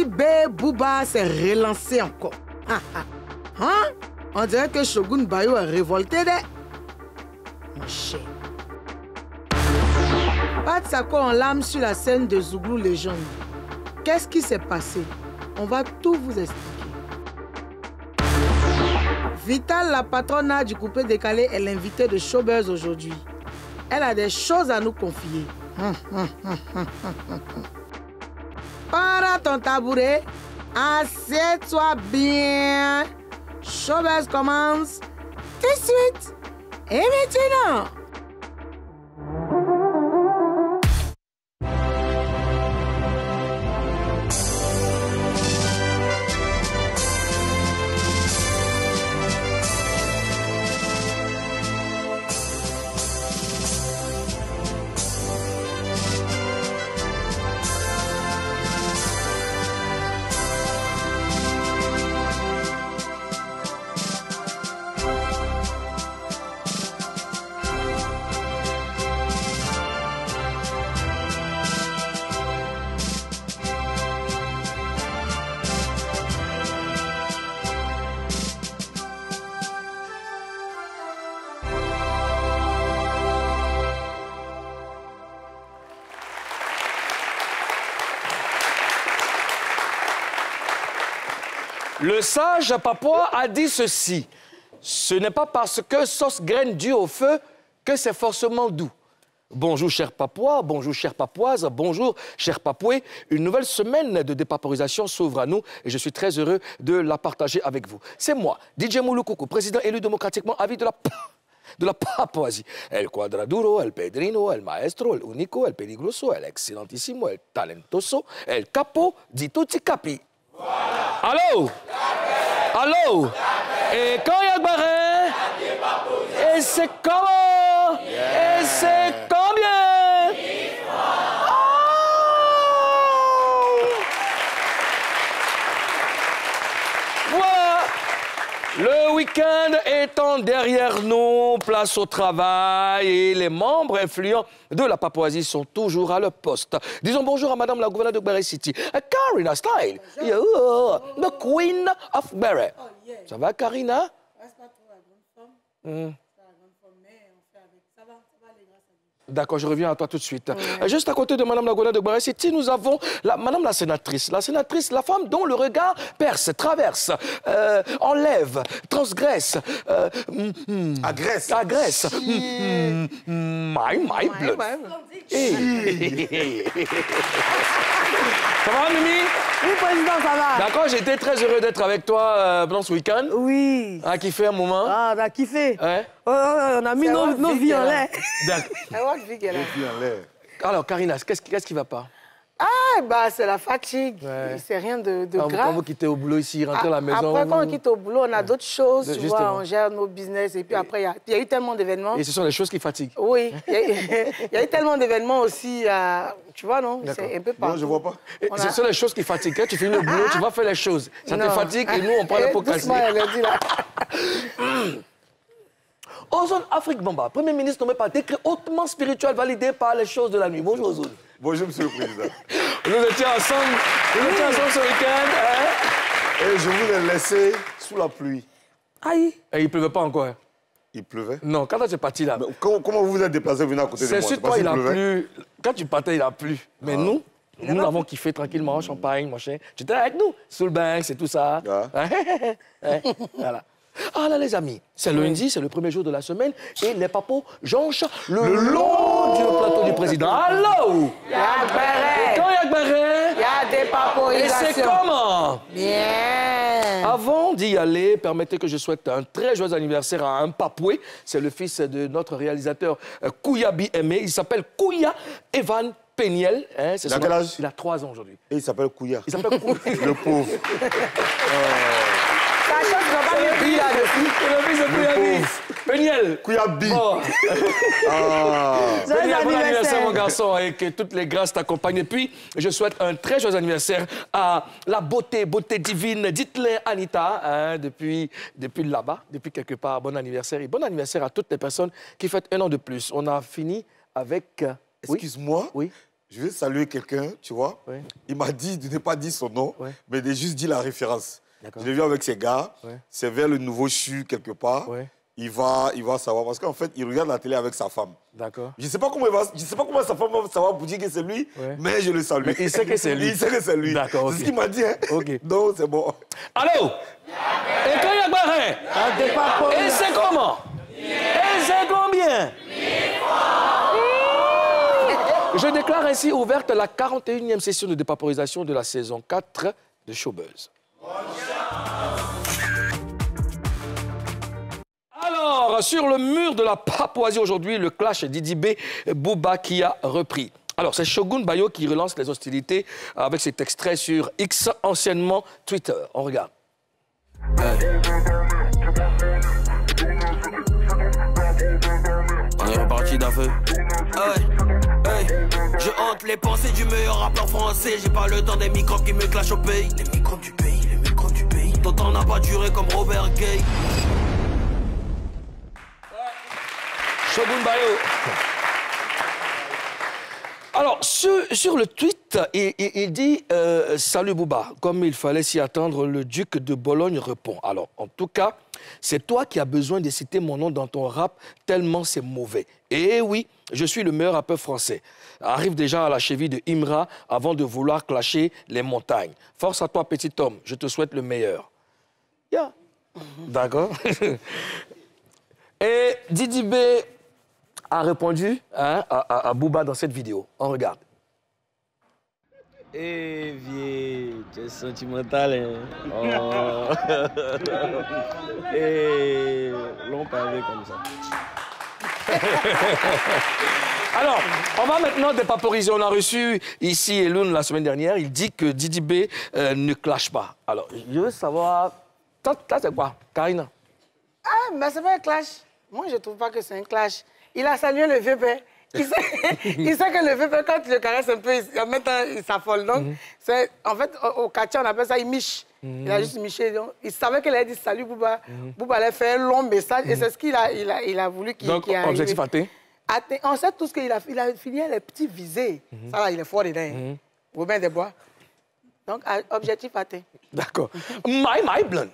Didi B, Booba s'est relancé encore. Ah, ah. Hein? On dirait que Shogun Bayo est révolté de... Mon cher. Pat Sako en lame sur la scène de Zouglou Légende. Qu'est-ce qui s'est passé? On va tout vous expliquer. Vital, la patronne du coupé décalé, est l'invitée de Showbuzz aujourd'hui. Elle a des choses à nous confier. Para ton tabouret, assieds-toi bien. Showbuzz commence tout de suite et maintenant. Le sage papouas a dit ceci. Ce n'est pas parce que sauce graine due au feu que c'est forcément doux. Bonjour chers papouas, bonjour chères papouases, bonjour chers papouais. Une nouvelle semaine de dépaporisation s'ouvre à nous et je suis très heureux de la partager avec vous. C'est moi, DJ Mouloukoukou, président élu démocratiquement à vie de la, de la Papouasie. El Quadraduro, el Pedrino, el Maestro, el Unico, el Peligroso, el Excellentissimo, el Talentoso, el Capo di tutti capi. Allô? Allô? Et quand il y a barré Et c'est comment Et c'est combien Oh Voilà le week-end étant derrière nous, place au travail et les membres influents de la Papouasie sont toujours à leur poste. Disons bonjour à Madame la gouverneure de Barre City, Karina Style, Yeah, the Queen of Barre. Ça va, Karina? Hmm. D'accord, je reviens à toi tout de suite. Euh, Juste à côté de Madame la gouverneure de Barre City, nous avons la, Madame la sénatrice. La sénatrice, la femme dont le regard perce, traverse, euh, enlève, transgresse, euh, hmm, hmm, Agresse. agresse. Hmm, My, my blood. Hey. ça va, Mimi? Oui, président, ça va D'accord, j'ai été très heureux d'être avec toi euh, pendant ce week-end. Oui. Ah, qui fait un moment. Ah, on a kiffé. Ouais. Oh, oh, on a mis nos, nos vies en l'air. D'accord. Puis en l'air. Alors, Karina, qu'est-ce qu'est-ce qui va pas? Ah, bah, c'est la fatigue. Ouais. C'est rien de, de quand, vous- quand grave. vous quittez au boulot ici, rentrez à la maison. Après, quand on quitte au boulot, on a d'autres choses, tu Justement. vois, on gère nos business. Et puis après, il y a- il y, a eu tellement d'événements. Et ce sont les choses qui fatiguent. Oui, il y, a- il y a eu tellement d'événements aussi, euh, tu vois, non? D'accord. C'est un peu Non, partout. je vois pas. Ce sont les choses qui fatiguent. Quand tu finis le boulot, tu vas faire les choses. Ça te Non. fatigue et nous, on prend Eh, les pots cassés. doucement, elle a dit là. Ozone Afrique Bamba, Premier ministre nommé par décret hautement spirituel validé par les choses de la nuit. Bonjour Ozone. Bonjour, Monsieur le Président. Nous étions ensemble, nous étions ensemble ce week-end. hein? Et je vous ai laissé sous la pluie. Aïe. Et il pleuvait pas encore. hein? Il pleuvait. Non, quand tu es parti là, Mais comment, vous vous êtes déplacé venir à côté de c'est moi? sur parce toi, il qu'il a plu. Quand tu partais, il a plu. Mais nous, nous l'avons kiffé tranquillement, en champagne, machin. Tu étais avec nous, sous le bain, c'est tout ça. Ah. Hein? voilà. Ah là, les amis, c'est lundi, c'est le premier jour de la semaine, et les papos jonchent le, long du plateau du président. Allô? Il y a Barret, Quand Yak Barret il y a des Et c'est comment? Bien. Avant d'y aller, permettez que je souhaite un très joyeux anniversaire à un papoué. C'est le fils de notre réalisateur euh, Kouya Aimé. Il s'appelle Kouya Evan Péniel. hein, Il a quel âge? Il a trois ans aujourd'hui. Et il s'appelle Couillard. Il s'appelle Kouya. Le pauvre. Péniel. Couillabi. Bon. Ah. Péniel, bon anniversaire, anniversaire. mon garçon, et que toutes les grâces t'accompagnent. Et puis, je souhaite un très joyeux anniversaire à la beauté, beauté divine. Dites-le, Anita, hein, depuis, depuis là-bas, depuis quelque part. Bon anniversaire. Et bon anniversaire à toutes les personnes qui fêtent un an de plus. On a fini avec... euh, oui Excuse-moi. Oui. je vais saluer quelqu'un, tu vois. Ouais. Il m'a dit de ne pas dire son nom, Ouais. mais de juste dire la référence. Je l'ai vu avec ses gars. Ouais. C'est vers le nouveau CHU quelque part. Ouais. Il, va, il va savoir. Parce qu'en fait, il regarde la télé avec sa femme. D'accord. Je ne sais, pas comment il va- je sais pas comment sa femme va savoir pour dire que c'est lui, Ouais. mais je le salue. Mais il sait que c'est lui. il sait que c'est lui. D'accord. C'est ce qu'il m'a dit. Hein? Ok. Donc, c'est bon. Allô? Et quand il y a quoi, hein? Et c'est comment? Et c'est combien? Je déclare ainsi ouverte la 41e session de dépaporisation de la saison 4 de Showbuzz. Alors, sur le mur de la Papouasie aujourd'hui, le clash Didi B Bouba qui a repris. Alors, c'est Shogun Bayo qui relance les hostilités avec cet extrait sur X, anciennement Twitter. On regarde. On est reparti d'un feu. Hey, hey, je hante les pensées du meilleur rappeur français. J'ai pas le temps des microbes qui me clashent au pays. Les microbes du pays, Ton temps n'a pas duré comme Robert Gay. Alors, sur, le tweet, il dit euh, Salut Bouba, comme il fallait s'y attendre, le duc de Bologne répond. Alors, en tout cas, c'est toi qui as besoin de citer mon nom dans ton rap, tellement c'est mauvais. Et oui, je suis le meilleur rappeur français. Arrive déjà à la cheville de Imra avant de vouloir clasher les montagnes. Force à toi, petit homme, je te souhaite le meilleur. Yeah. D'accord Et Didi B a répondu hein, à, à- à Booba dans cette vidéo. On regarde. Eh vieux, tu es sentimental, hein. Oh. Eh, l'on parlait comme ça. Alors, on va maintenant dépaporiser. On a reçu ici Elune la semaine dernière. Il dit que Didi B euh, ne clash pas. Alors, je veux savoir. Ça, ça, c'est quoi Karina? Ah, mais c'est pas un clash. Moi, je trouve pas que c'est un clash. Il a salué le vieux père. Il sait, il sait que le père, quand tu le caresses un peu, il- en même temps, il s'affole. Donc, c'est, en fait, au, au quartier, on appelle ça, il miche. Il a juste miché. Donc, il savait qu'elle allait dire salut, Bouba. Bouba allait faire un long message et c'est ce qu'il a, il a, il a voulu qu'il Donc, objectif atteint. On sait tout ce qu'il a Il a fini les petits visés. Ça, là, il est fort dedans. Robin Desbois. Donc, objectif atteint. D'accord. My, my blonde.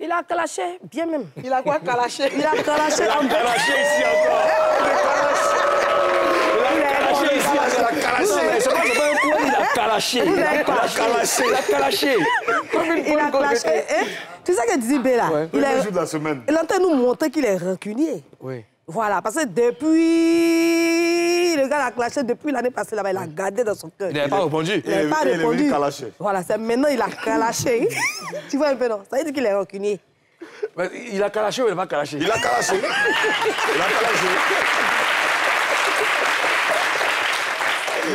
Il a clashé, bien même. Il a quoi calaché Il a clashé en Calaché ici encore. Calaché ici encore. Mais c'est pas, c'est pas un coup, il a calaché. Il a calaché. Il a calaché. Il a clashé. Tu sais que Didi B, là, Ouais. il, est, jour de la semaine. il est en train de nous montrer qu'il est rancunier. Oui. Voilà, parce que depuis. Le gars l'a clashé depuis l'année passée là-bas, il a gardé dans son cœur. Il n'avait pas répondu. Il n'a Il pas est- il répondu. Voilà, c'est maintenant il a calaché. tu vois un peu, non? Ça veut dire qu'il est rancunier. Mais Il a calaché ou il n'a pas calaché Il a calaché. Il a calaché.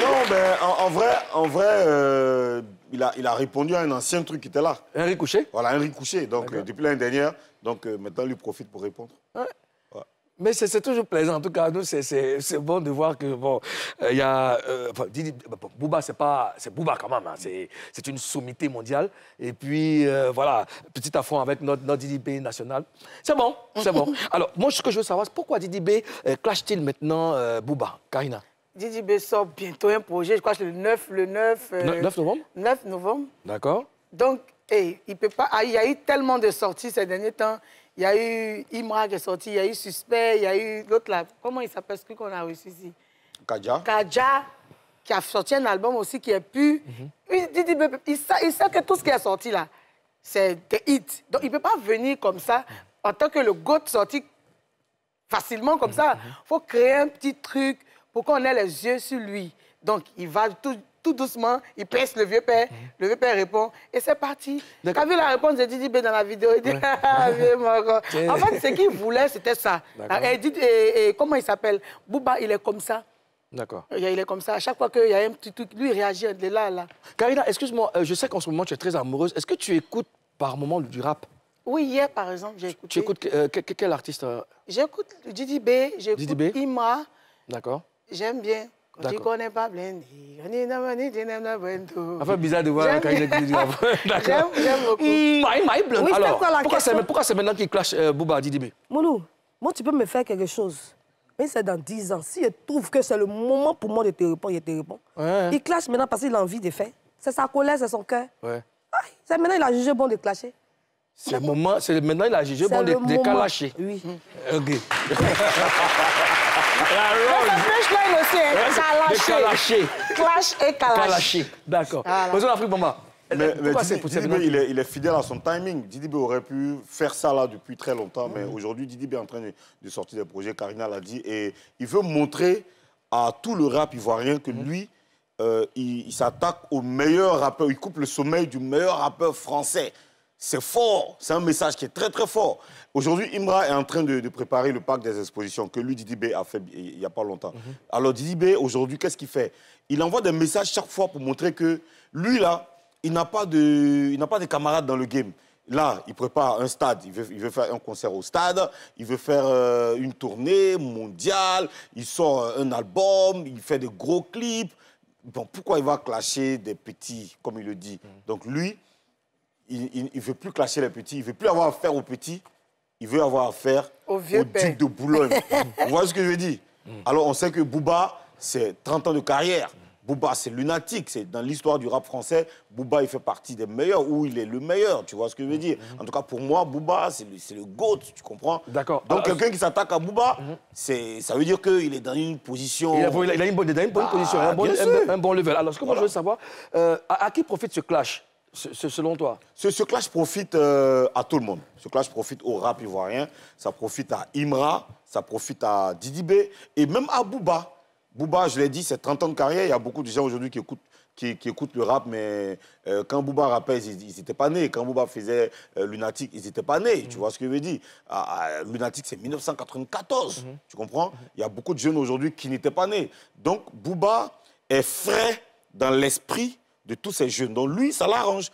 Non, mais en, en vrai, en vrai euh, il, a, il a répondu à un ancien truc qui était là. Henri Couché Voilà, Henri Couché. Donc, euh, depuis l'année dernière, donc euh, maintenant, lui profite pour répondre. Mais c'est toujours plaisant. En tout cas, nous, c'est- bon de voir que, bon, euh, il y a. euh, enfin, Didi- Booba, c'est pas. C'est Booba quand même. hein, c'est une sommité mondiale. Et puis, euh, voilà, petit affront avec notre, notre Didi B national. C'est bon, c'est bon. Alors, moi, ce que je veux savoir, c'est pourquoi Didi B euh, clash-t-il maintenant Booba Karina? Didi B sort bientôt un projet, je crois que c'est le 9, le 9... euh, Ne- 9 novembre? 9 novembre. D'accord Donc, hey, il peut pas... ah, il y a eu tellement de sorties ces derniers temps. Il y a eu Imra qui est sorti, il y a eu Suspect, il y a eu l'autre là. Comment il s'appelle ce qu'on a reçu ici? Kadja. Kaja, qui a sorti un album aussi qui est pu. B, il, sait, il sait que tout ce qui est sorti là, c'est des hits. Donc, il ne peut pas venir comme ça en tant que le GOAT sorti facilement comme ça. Il faut créer un petit truc pour qu'on ait les yeux sur lui. Donc, il va tout, tout doucement, il presse le vieux père, le vieux père répond, et c'est parti. T'as vu la réponse de Didi B dans la vidéo? Il dit, ah, vieux. En fait, ce qu'il voulait, c'était ça. Et, et- et comment il s'appelle? Bouba, il est comme ça. D'accord. Il est comme ça. À chaque fois qu'il y a un petit truc, lui, il réagit de là, là. Karina, excuse-moi, euh, je sais qu'en ce moment, tu es très amoureuse. Est-ce que tu écoutes par moment du rap? Oui, hier, par exemple, j'ai écouté. Tu écoutes euh, que- que- quel artiste euh, J'écoute Didi B, j'écoute. Ima. D'accord J'aime bien. Quand tu connais pas on est dans est le bendo. Enfin, bizarre de voir dit du rap. D'accord. J'aime- beaucoup. Oui, c'était Alors, pourquoi c'est, maintenant qu'il clash euh, Booba Didi B Mounou, moi, tu peux me faire quelque chose. Mais c'est dans 10 ans. Si je trouve que c'est le moment pour moi de te répondre, je te réponds. Ouais. Il clash maintenant parce qu'il a envie de faire. C'est sa colère, c'est son cœur. Ouais. C'est maintenant il a jugé bon de clasher. C'est le moment, c'est maintenant il a jugé bon de, de calacher. Oui. Ok. Ça punchline aussi, hein. Clash et calache. Calacher. D'accord. Voilà. Aux Afrique, maman. Mais, mais Didi, pour- Didi il est, il est fidèle à son timing. Didi B aurait pu faire ça là depuis très longtemps, mais aujourd'hui, Didi B est en train de, de sortir des projets, Karina l'a dit, et il veut montrer à tout le rap ivoirien que lui, euh, il, il s'attaque au meilleur rappeur, il coupe le sommeil du meilleur rappeur français. C'est fort, c'est un message qui est très très fort. Aujourd'hui, Imra est en train de, de préparer le parc des expositions que lui, Didi B, a fait il n'y a pas longtemps. Alors Didi B, aujourd'hui, qu'est-ce qu'il fait? Il envoie des messages chaque fois pour montrer que lui, là, il n'a pas de, il pas de camarades dans le game. Là, il prépare un stade, il veut, il veut faire un concert au stade, il veut faire euh, une tournée mondiale, il sort euh, un album, il fait des gros clips. Bon, pourquoi il va clasher des petits, comme il le dit? Donc lui, il ne veut plus clasher les petits, il ne veut plus avoir affaire aux petits, il veut avoir affaire Au vieux duc de Boulogne. Vous voyez ce que je veux dire? Alors, on sait que Booba, c'est 30 ans de carrière. Booba, c'est lunatique. C'est dans l'histoire du rap français, Booba, il fait partie des meilleurs ou il est le meilleur. Tu vois ce que je veux dire? En tout cas, pour moi, Booba, c'est le, le GOAT. Tu comprends? D'accord. Donc, quelqu'un qui s'attaque à Booba, c'est, ça veut dire qu'il est dans une position. Il a, il a- il a une bonne, il a une bonne Ah, position, un bon, bien un- sûr. un bon level. Alors, ce que moi je veux savoir, euh, à, à qui profite ce clash, ce- ce- selon toi Ce, ce clash profite euh, à tout le monde. Ce clash profite au rap ivoirien, ça profite à Imra, ça profite à Didi B et même à Booba. Booba, je l'ai dit, c'est 30 ans de carrière. Il y a beaucoup de gens aujourd'hui qui écoutent, qui, qui écoutent le rap, mais euh, quand Booba rappait, ils n'étaient pas nés. Quand Booba faisait euh, Lunatic, ils n'étaient pas nés. Tu vois ce que je veux dire? Ah, ah, Lunatic, c'est 1994. Tu comprends? Il y a beaucoup de jeunes aujourd'hui qui n'étaient pas nés. Donc, Booba est frais dans l'esprit de tous ces jeunes. Donc, lui, ça l'arrange.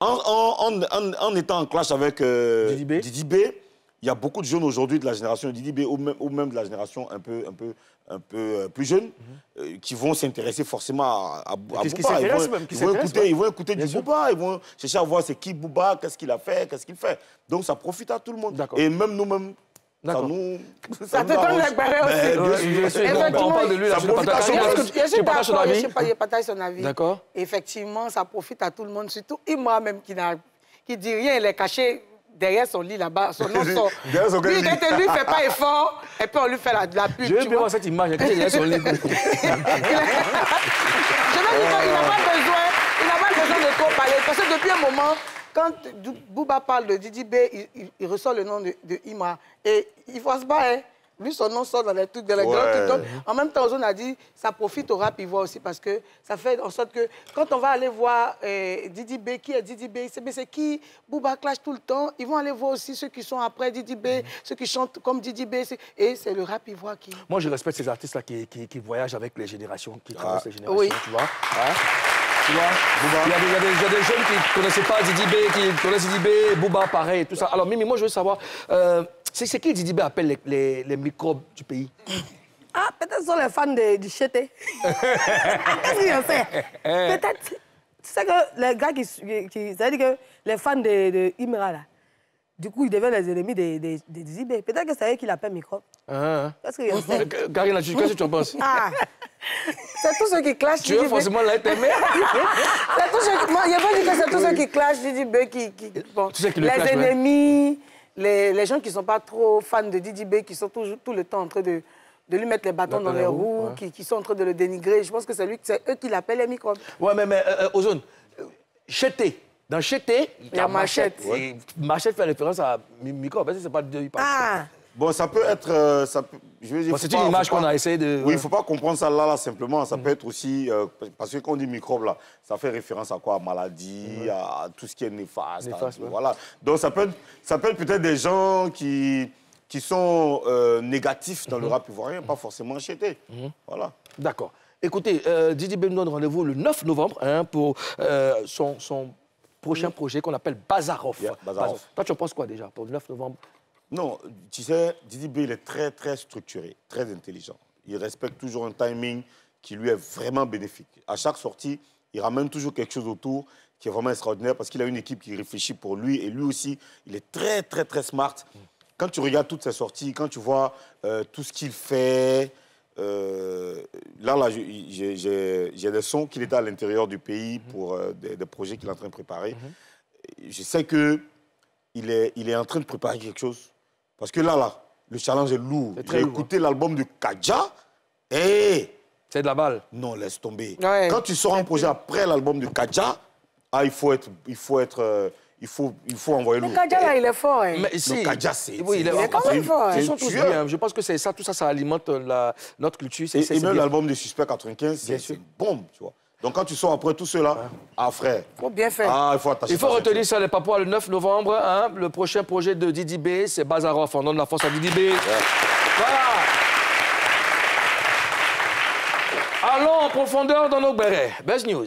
En, en- en- étant en clash avec euh, Didi B. Il y a beaucoup de jeunes aujourd'hui de la génération Didi B ou même, ou même de la génération un peu, un peu, un peu euh, plus jeune euh, qui vont s'intéresser forcément à, à, à Mhm. Qui- Booba. Ils vont, même, qui ils vont écouter, ouais. ils vont écouter Bien du sûr. Booba, ils vont chercher à voir c'est qui Booba, qu'est-ce qu'il a fait, qu'est-ce qu'il fait. Donc ça profite à tout le monde. Et même nous-mêmes, ça D'accord. nous. Ça te nous donne l'expérience Mais aussi. bien sûr. On parle de lui, là, je ne profite à partage son pas. avis. Je je partage son avis. D'accord. Effectivement, ça profite à tout le monde, surtout moi même qui n'a qui dit rien, il est caché derrière son lit là-bas, son nom sort. Derrière son lui, quand lui fait pas effort, et puis on lui fait la, de la pub. Je veux bien voir cette image. Quand il est sur le lit. Je veux dire qu'il n'a pas besoin, il n'a pas besoin de trop parler. Parce que depuis un moment, quand Bouba parle de Didi B, il, il- il ressort le nom de, de Ima. Et il ne force pas, hein. Lui, son nom sort dans les trucs, dans les Ouais. grands trucs. Donc, en même temps, on a dit, ça profite au rap ivoire aussi parce que ça fait en sorte que quand on va aller voir euh, Didi B, qui est Didi B, c'est mais c'est qui? Bouba clash tout le temps. Ils vont aller voir aussi ceux qui sont après Didi B, ceux qui chantent comme Didi B. Et c'est le rap ivoire qui. Moi, je respecte ces artistes-là qui, qui, qui voyagent avec les générations, qui traversent les générations, Oui. tu vois. Hein Tu vois il y, a des, il y a des- il y a des jeunes qui ne connaissaient pas Didi B, qui connaissent Didi B, Booba, pareil, tout ça. Alors, Mimi, moi, je veux savoir, euh, c'est qui Didi B appelle les, les, les microbes du pays? Ah, peut-être ce sont les fans de, du Chété. Qu'est-ce qu'il en sait Peut-être. Tu sais que les gars qui. qui C'est-à-dire que les fans de, de Imra, là, du coup, ils deviennent les ennemis des de, de Didi B. Peut-être que c'est eux qui l'appellent micro. hein Qu'est-ce qu'il en sait Euh, Karina, tu- qu'est-ce que tu en penses? Ah C'est tous ceux qui clashent Tu veux forcément l'être aimé C'est tous ceux qui... Moi, il n'y a pas dit que c'est tous ceux qui clashent Didi B qui... qui... Bon, Tous ceux qui le les ouais. ennemis, les, les gens qui ne sont pas trop fans de Didi B, qui sont toujours, tout le temps en train de, de lui mettre les bâtons dans, les roues, ouais. qui, qui sont en train de le dénigrer. Je pense que c'est eux qui l'appellent les microbes. Ouais, mais, mais euh, euh, Ozone, euh, Chété. Dans Chété, il y a Machette. Machette. Et Machette fait référence à mi- microbe. Parce que c'est pas de il parle. Ah Bon, ça peut être. euh, ça peut- je veux dire, Bon, faut c'est une image qu'on a essayé de- Oui, il ne faut pas comprendre ça là, là simplement. Ça peut être aussi. euh, parce que quand on dit microbe, là, ça fait référence à quoi? À maladie, à tout ce qui est néfaste. Néfaste, à- ouais. Voilà. Donc, ça peut être, ça peut être peut-être des gens qui, qui sont euh, négatifs dans le Mhm. rap ivoirien, pas forcément achetés. Voilà. D'accord. Écoutez, euh, Didi B nous donne rendez-vous le 9 novembre hein, pour euh, son, son prochain projet qu'on appelle Bazarov. Yeah, Bazarov. Toi, tu en penses quoi déjà pour le 9 novembre? Non, tu sais, Didi B, il est très, très structuré, très intelligent. Il respecte toujours un timing qui lui est vraiment bénéfique. À chaque sortie, il ramène toujours quelque chose autour qui est vraiment extraordinaire parce qu'il a une équipe qui réfléchit pour lui et lui aussi, il est très, très, très smart. quand tu regardes toutes ses sorties, quand tu vois euh, tout ce qu'il fait, euh, là, là, j'ai- des sons qu'il est à l'intérieur du pays pour euh, des, des projets qu'il est en train de préparer. Et Je sais que il est, il est en train de préparer quelque chose. Parce que là, là, le challenge est lourd. J'ai lourd, écouté l'album de Kaja. Et C'est de la balle. non, laisse tomber. Ouais. Quand tu sors un projet après l'album de Kaja, ah, il faut être, il faut être, euh, il faut, il faut envoyer lourd. Kadja, là, il est fort. Hein. Mais si. Kadja, c'est- Oui, il est, c'est- est quand même fort, hein. Tous bien. Je pense que c'est ça, tout ça, ça alimente la, notre culture. C'est Et, et même bien. l'album de Suspect 95, c'est une bombe, tu vois. Donc quand tu sors après tout cela, ah frère, Faut bien faire. ah, il faut attacher. Il faut retenir ça, les Papouas, le 9 novembre. hein, le prochain projet de Didi B, c'est Bazarov. On donne la force à Didi B. Voilà. Allons en profondeur dans nos bérets. Best News.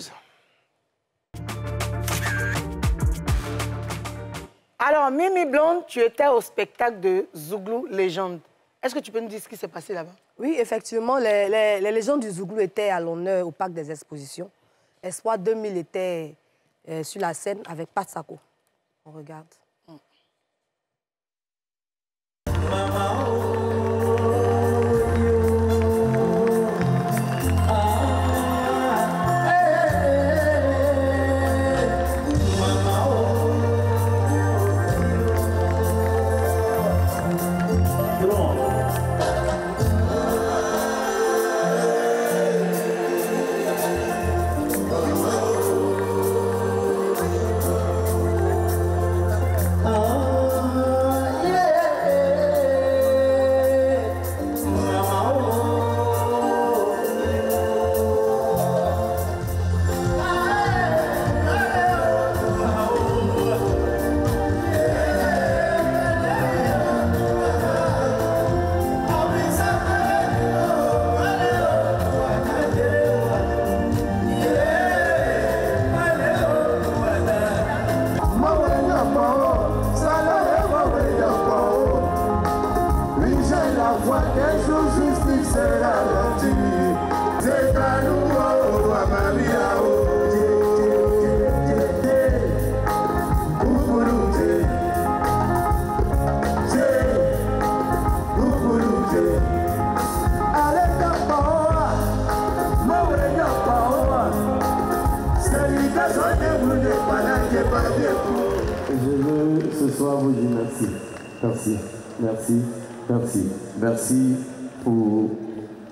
Alors, Mimi Blonde, tu étais au spectacle de Zouglou Légende. Est-ce que tu peux nous dire ce qui s'est passé là-bas? Oui, effectivement, les, les- les légendes du Zouglou étaient à l'honneur au Parc des Expositions. Espoir 2000 était euh, sur la scène avec Pat Sako. On regarde.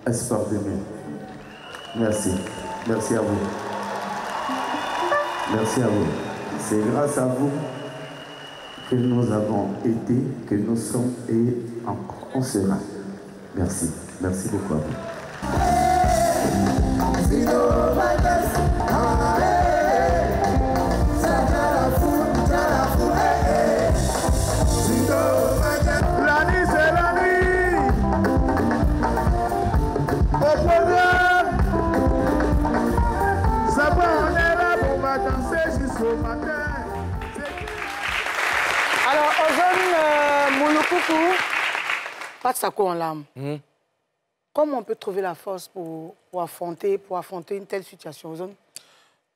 Espoir 2000. Merci. Merci à vous. Merci à vous. C'est grâce à vous que nous avons été, que nous sommes et encore on sera. Merci. Merci beaucoup à vous. Pat Sako en larmes. Comment on peut trouver la force pour, pour, affronter, pour affronter une telle situation, Ozone?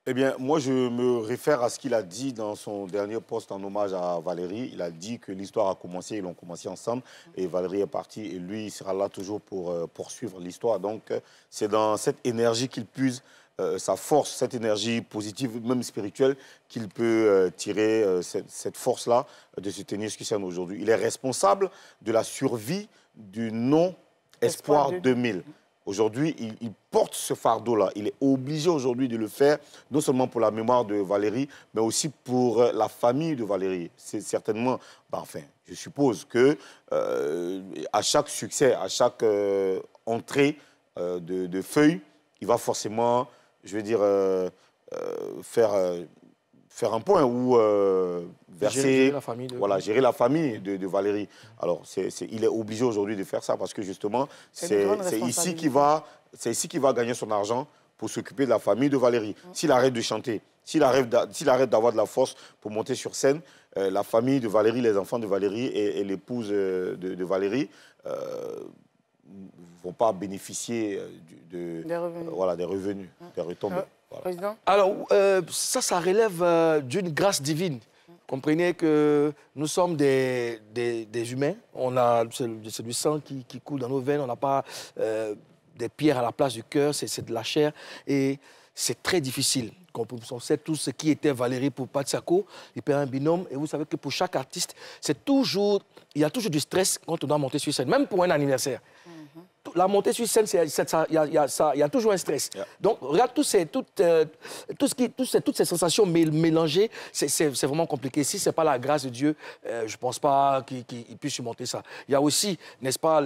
Eh bien, moi, je me réfère à ce qu'il a dit dans son dernier poste en hommage à Valérie. Il a dit que l'histoire a commencé, ils l'ont commencé ensemble, et Valérie est partie, et lui, il sera là toujours pour euh, poursuivre l'histoire. Donc, euh, c'est dans cette énergie qu'il puise euh, sa force, cette énergie positive, même spirituelle, qu'il peut euh, tirer euh, cette, cette force-là de se tenir ce qui s'est aujourd'hui. Il est responsable de la survie du non-espoir Espoir 2000. Aujourd'hui, il, il porte ce fardeau-là. Il est obligé aujourd'hui de le faire, non seulement pour la mémoire de Valérie, mais aussi pour euh, la famille de Valérie. C'est certainement, bah, enfin, je suppose que euh, à chaque succès, à chaque euh, entrée euh, de, de feuille, il va forcément, je veux dire, faire, faire un point ou euh, verser, Gérer- la famille de- voilà, gérer la famille de, de Valérie. Alors, c'est- il est obligé aujourd'hui de faire ça parce que justement, C'est ici qu'il va, c'est ici qu'il va gagner son argent pour s'occuper de la famille de Valérie. S'il arrête de chanter, s'il arrête d'avoir de la force pour monter sur scène, euh, la famille de Valérie, les enfants de Valérie et, et l'épouse euh, de, de Valérie euh, vont pas bénéficier de, Des revenus. euh, voilà, des revenus, des retombées. Président Alors, euh, ça, ça relève euh, d'une grâce divine. comprenez que nous sommes des, des, des humains. On a, c'est du sang qui, qui coule dans nos veines. On n'a pas euh, des pierres à la place du cœur. C'est de la chair. Et c'est très difficile. On sait tous ce qui était Valérie pour Patsako. Il perd un binôme. Et vous savez que pour chaque artiste, c'est toujours, il y a toujours du stress quand on doit monter sur scène, même pour un anniversaire la montée sur scène, il y, y y a toujours un stress. Donc, regarde tous ces, toutes, euh, tout ce qui, ces- toutes ces sensations mél- mélangées, c'est- vraiment compliqué. Si ce n'est pas la grâce de Dieu, euh, je ne pense pas qu'il puisse surmonter ça. Il y a aussi, n'est-ce pas,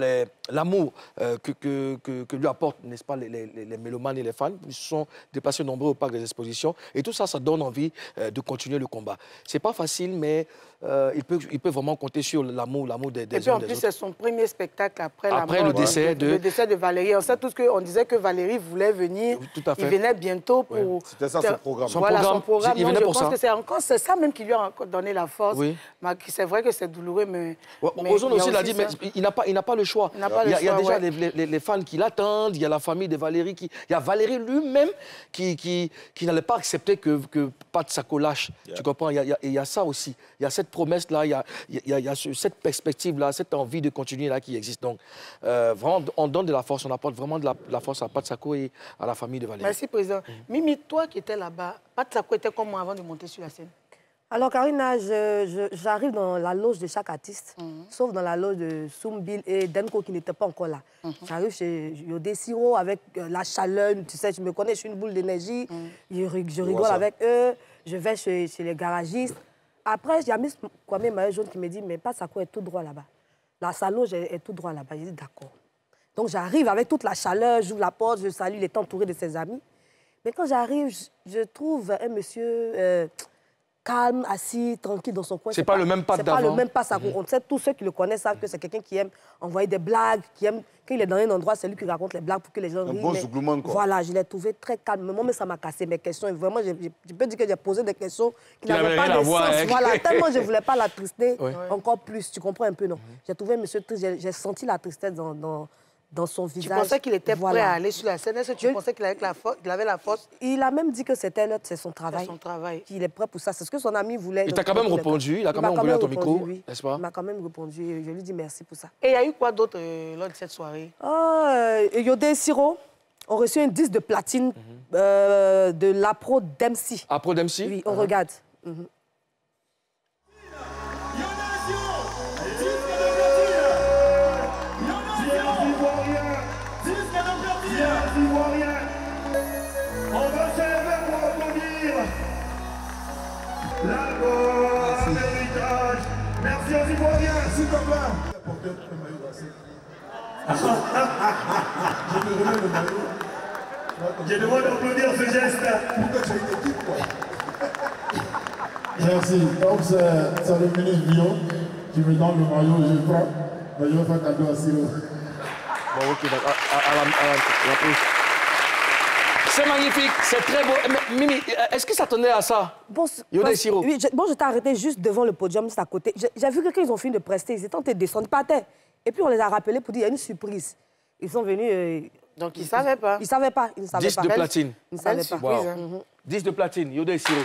l'amour euh, que, que, que, que lui apportent, n'est-ce pas, les, les, les mélomanes et les fans. Ils sont déplacés nombreux au parc des expositions. Et tout ça, ça donne envie de continuer le combat. Ce n'est pas facile, mais euh, il, peut, il peut vraiment compter sur l'amour, l'amour des, des Et puis en plus, c'est son premier spectacle après, la Après mort le décès de- le décès de Valérie. On sait tous qu'on disait que Valérie voulait venir. tout à fait. Il venait bientôt pour. C'était ça, son programme. Son voilà, programme, son programme. il Donc, venait je pour pense ça. que c'est encore c'est ça même qui lui a encore donné la force. Oui. Mais C'est vrai que c'est douloureux, mais. Ouais, mais Ozone aussi l'a dit, mais il n'a pas, il n'a pas le choix. Il n'a pas il y a, le il y a choix, déjà ouais. les, les- les- les fans qui l'attendent, il y a la famille de Valérie qui... Il y a Valérie lui-même qui, qui, qui n'allait pas accepter que, que Pat Sako lâche. Tu comprends? Il y, a, il y a- il y a ça aussi. Il y a cette promesse-là, il y a, il y a- il y a ce- cette perspective-là, cette envie de continuer là qui existe. Donc, euh, vraiment, on donne de la force, on apporte vraiment de la, de la force à Pat Sako et à la famille de Valérie. Merci, Président. Mhm. Mimi, toi qui étais là-bas, Pat Sako était comme moi avant de monter sur la scène. Alors, Karina, j'arrive dans la loge de chaque artiste, sauf dans la loge de Soumbil et Denko qui n'étaient pas encore là. J'arrive chez Yodé Siro avec euh, la chaleur, tu sais, je me connais, je suis une boule d'énergie, je, rig- je rigole avec eux, je vais chez, chez les garagistes. Après, il y a Miss Kwame Jaune qui me dit, mais pas Sako est tout droit là-bas. La sa loge est, tout droit là-bas. J'ai dit, d'accord. Donc, j'arrive avec toute la chaleur, j'ouvre la porte, je salue, il est entouré de ses amis. Mais quand j'arrive, je, je trouve un monsieur euh, calme, assis, tranquille dans son coin. C'est pas le même Pat C'est pas le d'avant. même pas ça. On sait, tous ceux qui le connaissent savent que c'est quelqu'un qui aime envoyer des blagues, qui aime, quand il est dans un endroit, c'est lui qui raconte les blagues pour que les gens Un rient. bon mais quoi. Voilà, je l'ai trouvé très calme. Moi, mais ça m'a cassé mes questions. Et vraiment, je, je- je peux dire que j'ai posé des questions qui n'avaient pas de sens. avec- Voilà, tellement je voulais pas l'attrister Ouais. encore plus. Tu comprends un peu, non? J'ai trouvé monsieur triste, j'ai- j'ai senti la tristesse dans, dans, dans son Tu visage. pensais qu'il était Voilà. prêt à aller sur la scène? Est-ce que tu Je- pensais qu'il avait, la force- qu'il avait la force? Il a même dit que c'était là, c'est son travail. son travail. Qu'il est prêt pour ça. C'est ce que son ami voulait. Il t'a quand même répondu, il a quand même répondu à ton micro, oui. n'est-ce pas? Il m'a quand même répondu et je lui dis merci pour ça. Et il y a eu quoi d'autre euh, lors de cette soirée? Oh, euh, Yodé et Siro ont reçu un disque de platine Mhm. euh, de l'Apro Dempsey. Après Dempsey Oui, on regarde. Mhm. Je me remets le maillot. Je demande d'applaudir ce geste. Pourquoi tu as une équipe, quoi Merci. Donc, c'est le ministre qui me donne le maillot, je prends. Mais je vais faire cadeau à Siro. Bon, ok, donc, à, à- à la, à la- la pause. C'est magnifique, c'est très beau. Mais, Mimi, est-ce que ça tenait à ça? Bon, et Siro. Oui, je, bon, je t'ai arrêté juste devant le podium, juste à côté. J'ai vu que quand ils ont fini de prester, ils étaient en train de descendre par terre. Et puis on les a rappelés pour dire il y a une surprise. Ils sont venus. euh, Donc, ils ne savaient pas. Ils ne savaient pas. Ils ne savaient 10 pas. de platine. Ils ne savaient pas. surprise, Wow. hein. Mhm. 10 de platine, Yoda et Siro.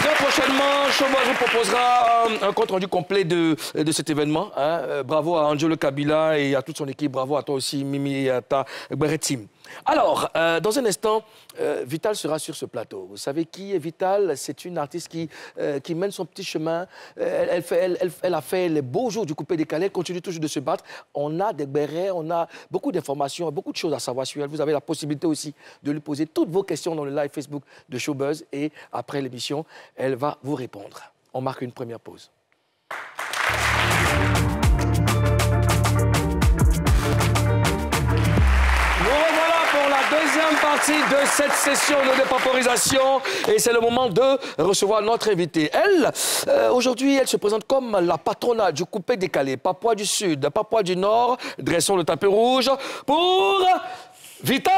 Très prochainement, Showboy vous proposera euh, un compte rendu complet de, de cet événement. hein. Euh, bravo à Angelo Kabila et à toute son équipe. Bravo à toi aussi, Mimi et à ta Beret Team. Alors, euh, dans un instant, euh, Vital sera sur ce plateau. Vous savez qui est Vital? C'est une artiste qui, euh, qui mène son petit chemin. Elle, fait- elle a fait les beaux jours du coupé décalé. Elle continue toujours de se battre. On a des bérets, on a beaucoup d'informations, beaucoup de choses à savoir sur elle. Vous avez la possibilité aussi de lui poser toutes vos questions dans le live Facebook de Showbuzz. Et après l'émission, elle va vous répondre. On marque une première pause. Partie de cette session de dépaporisation et c'est le moment de recevoir notre invitée. Elle, euh, aujourd'hui, elle se présente comme la patronale du coupé décalé. Papua du Sud, Papua du Nord, dressons le tapis rouge pour Vital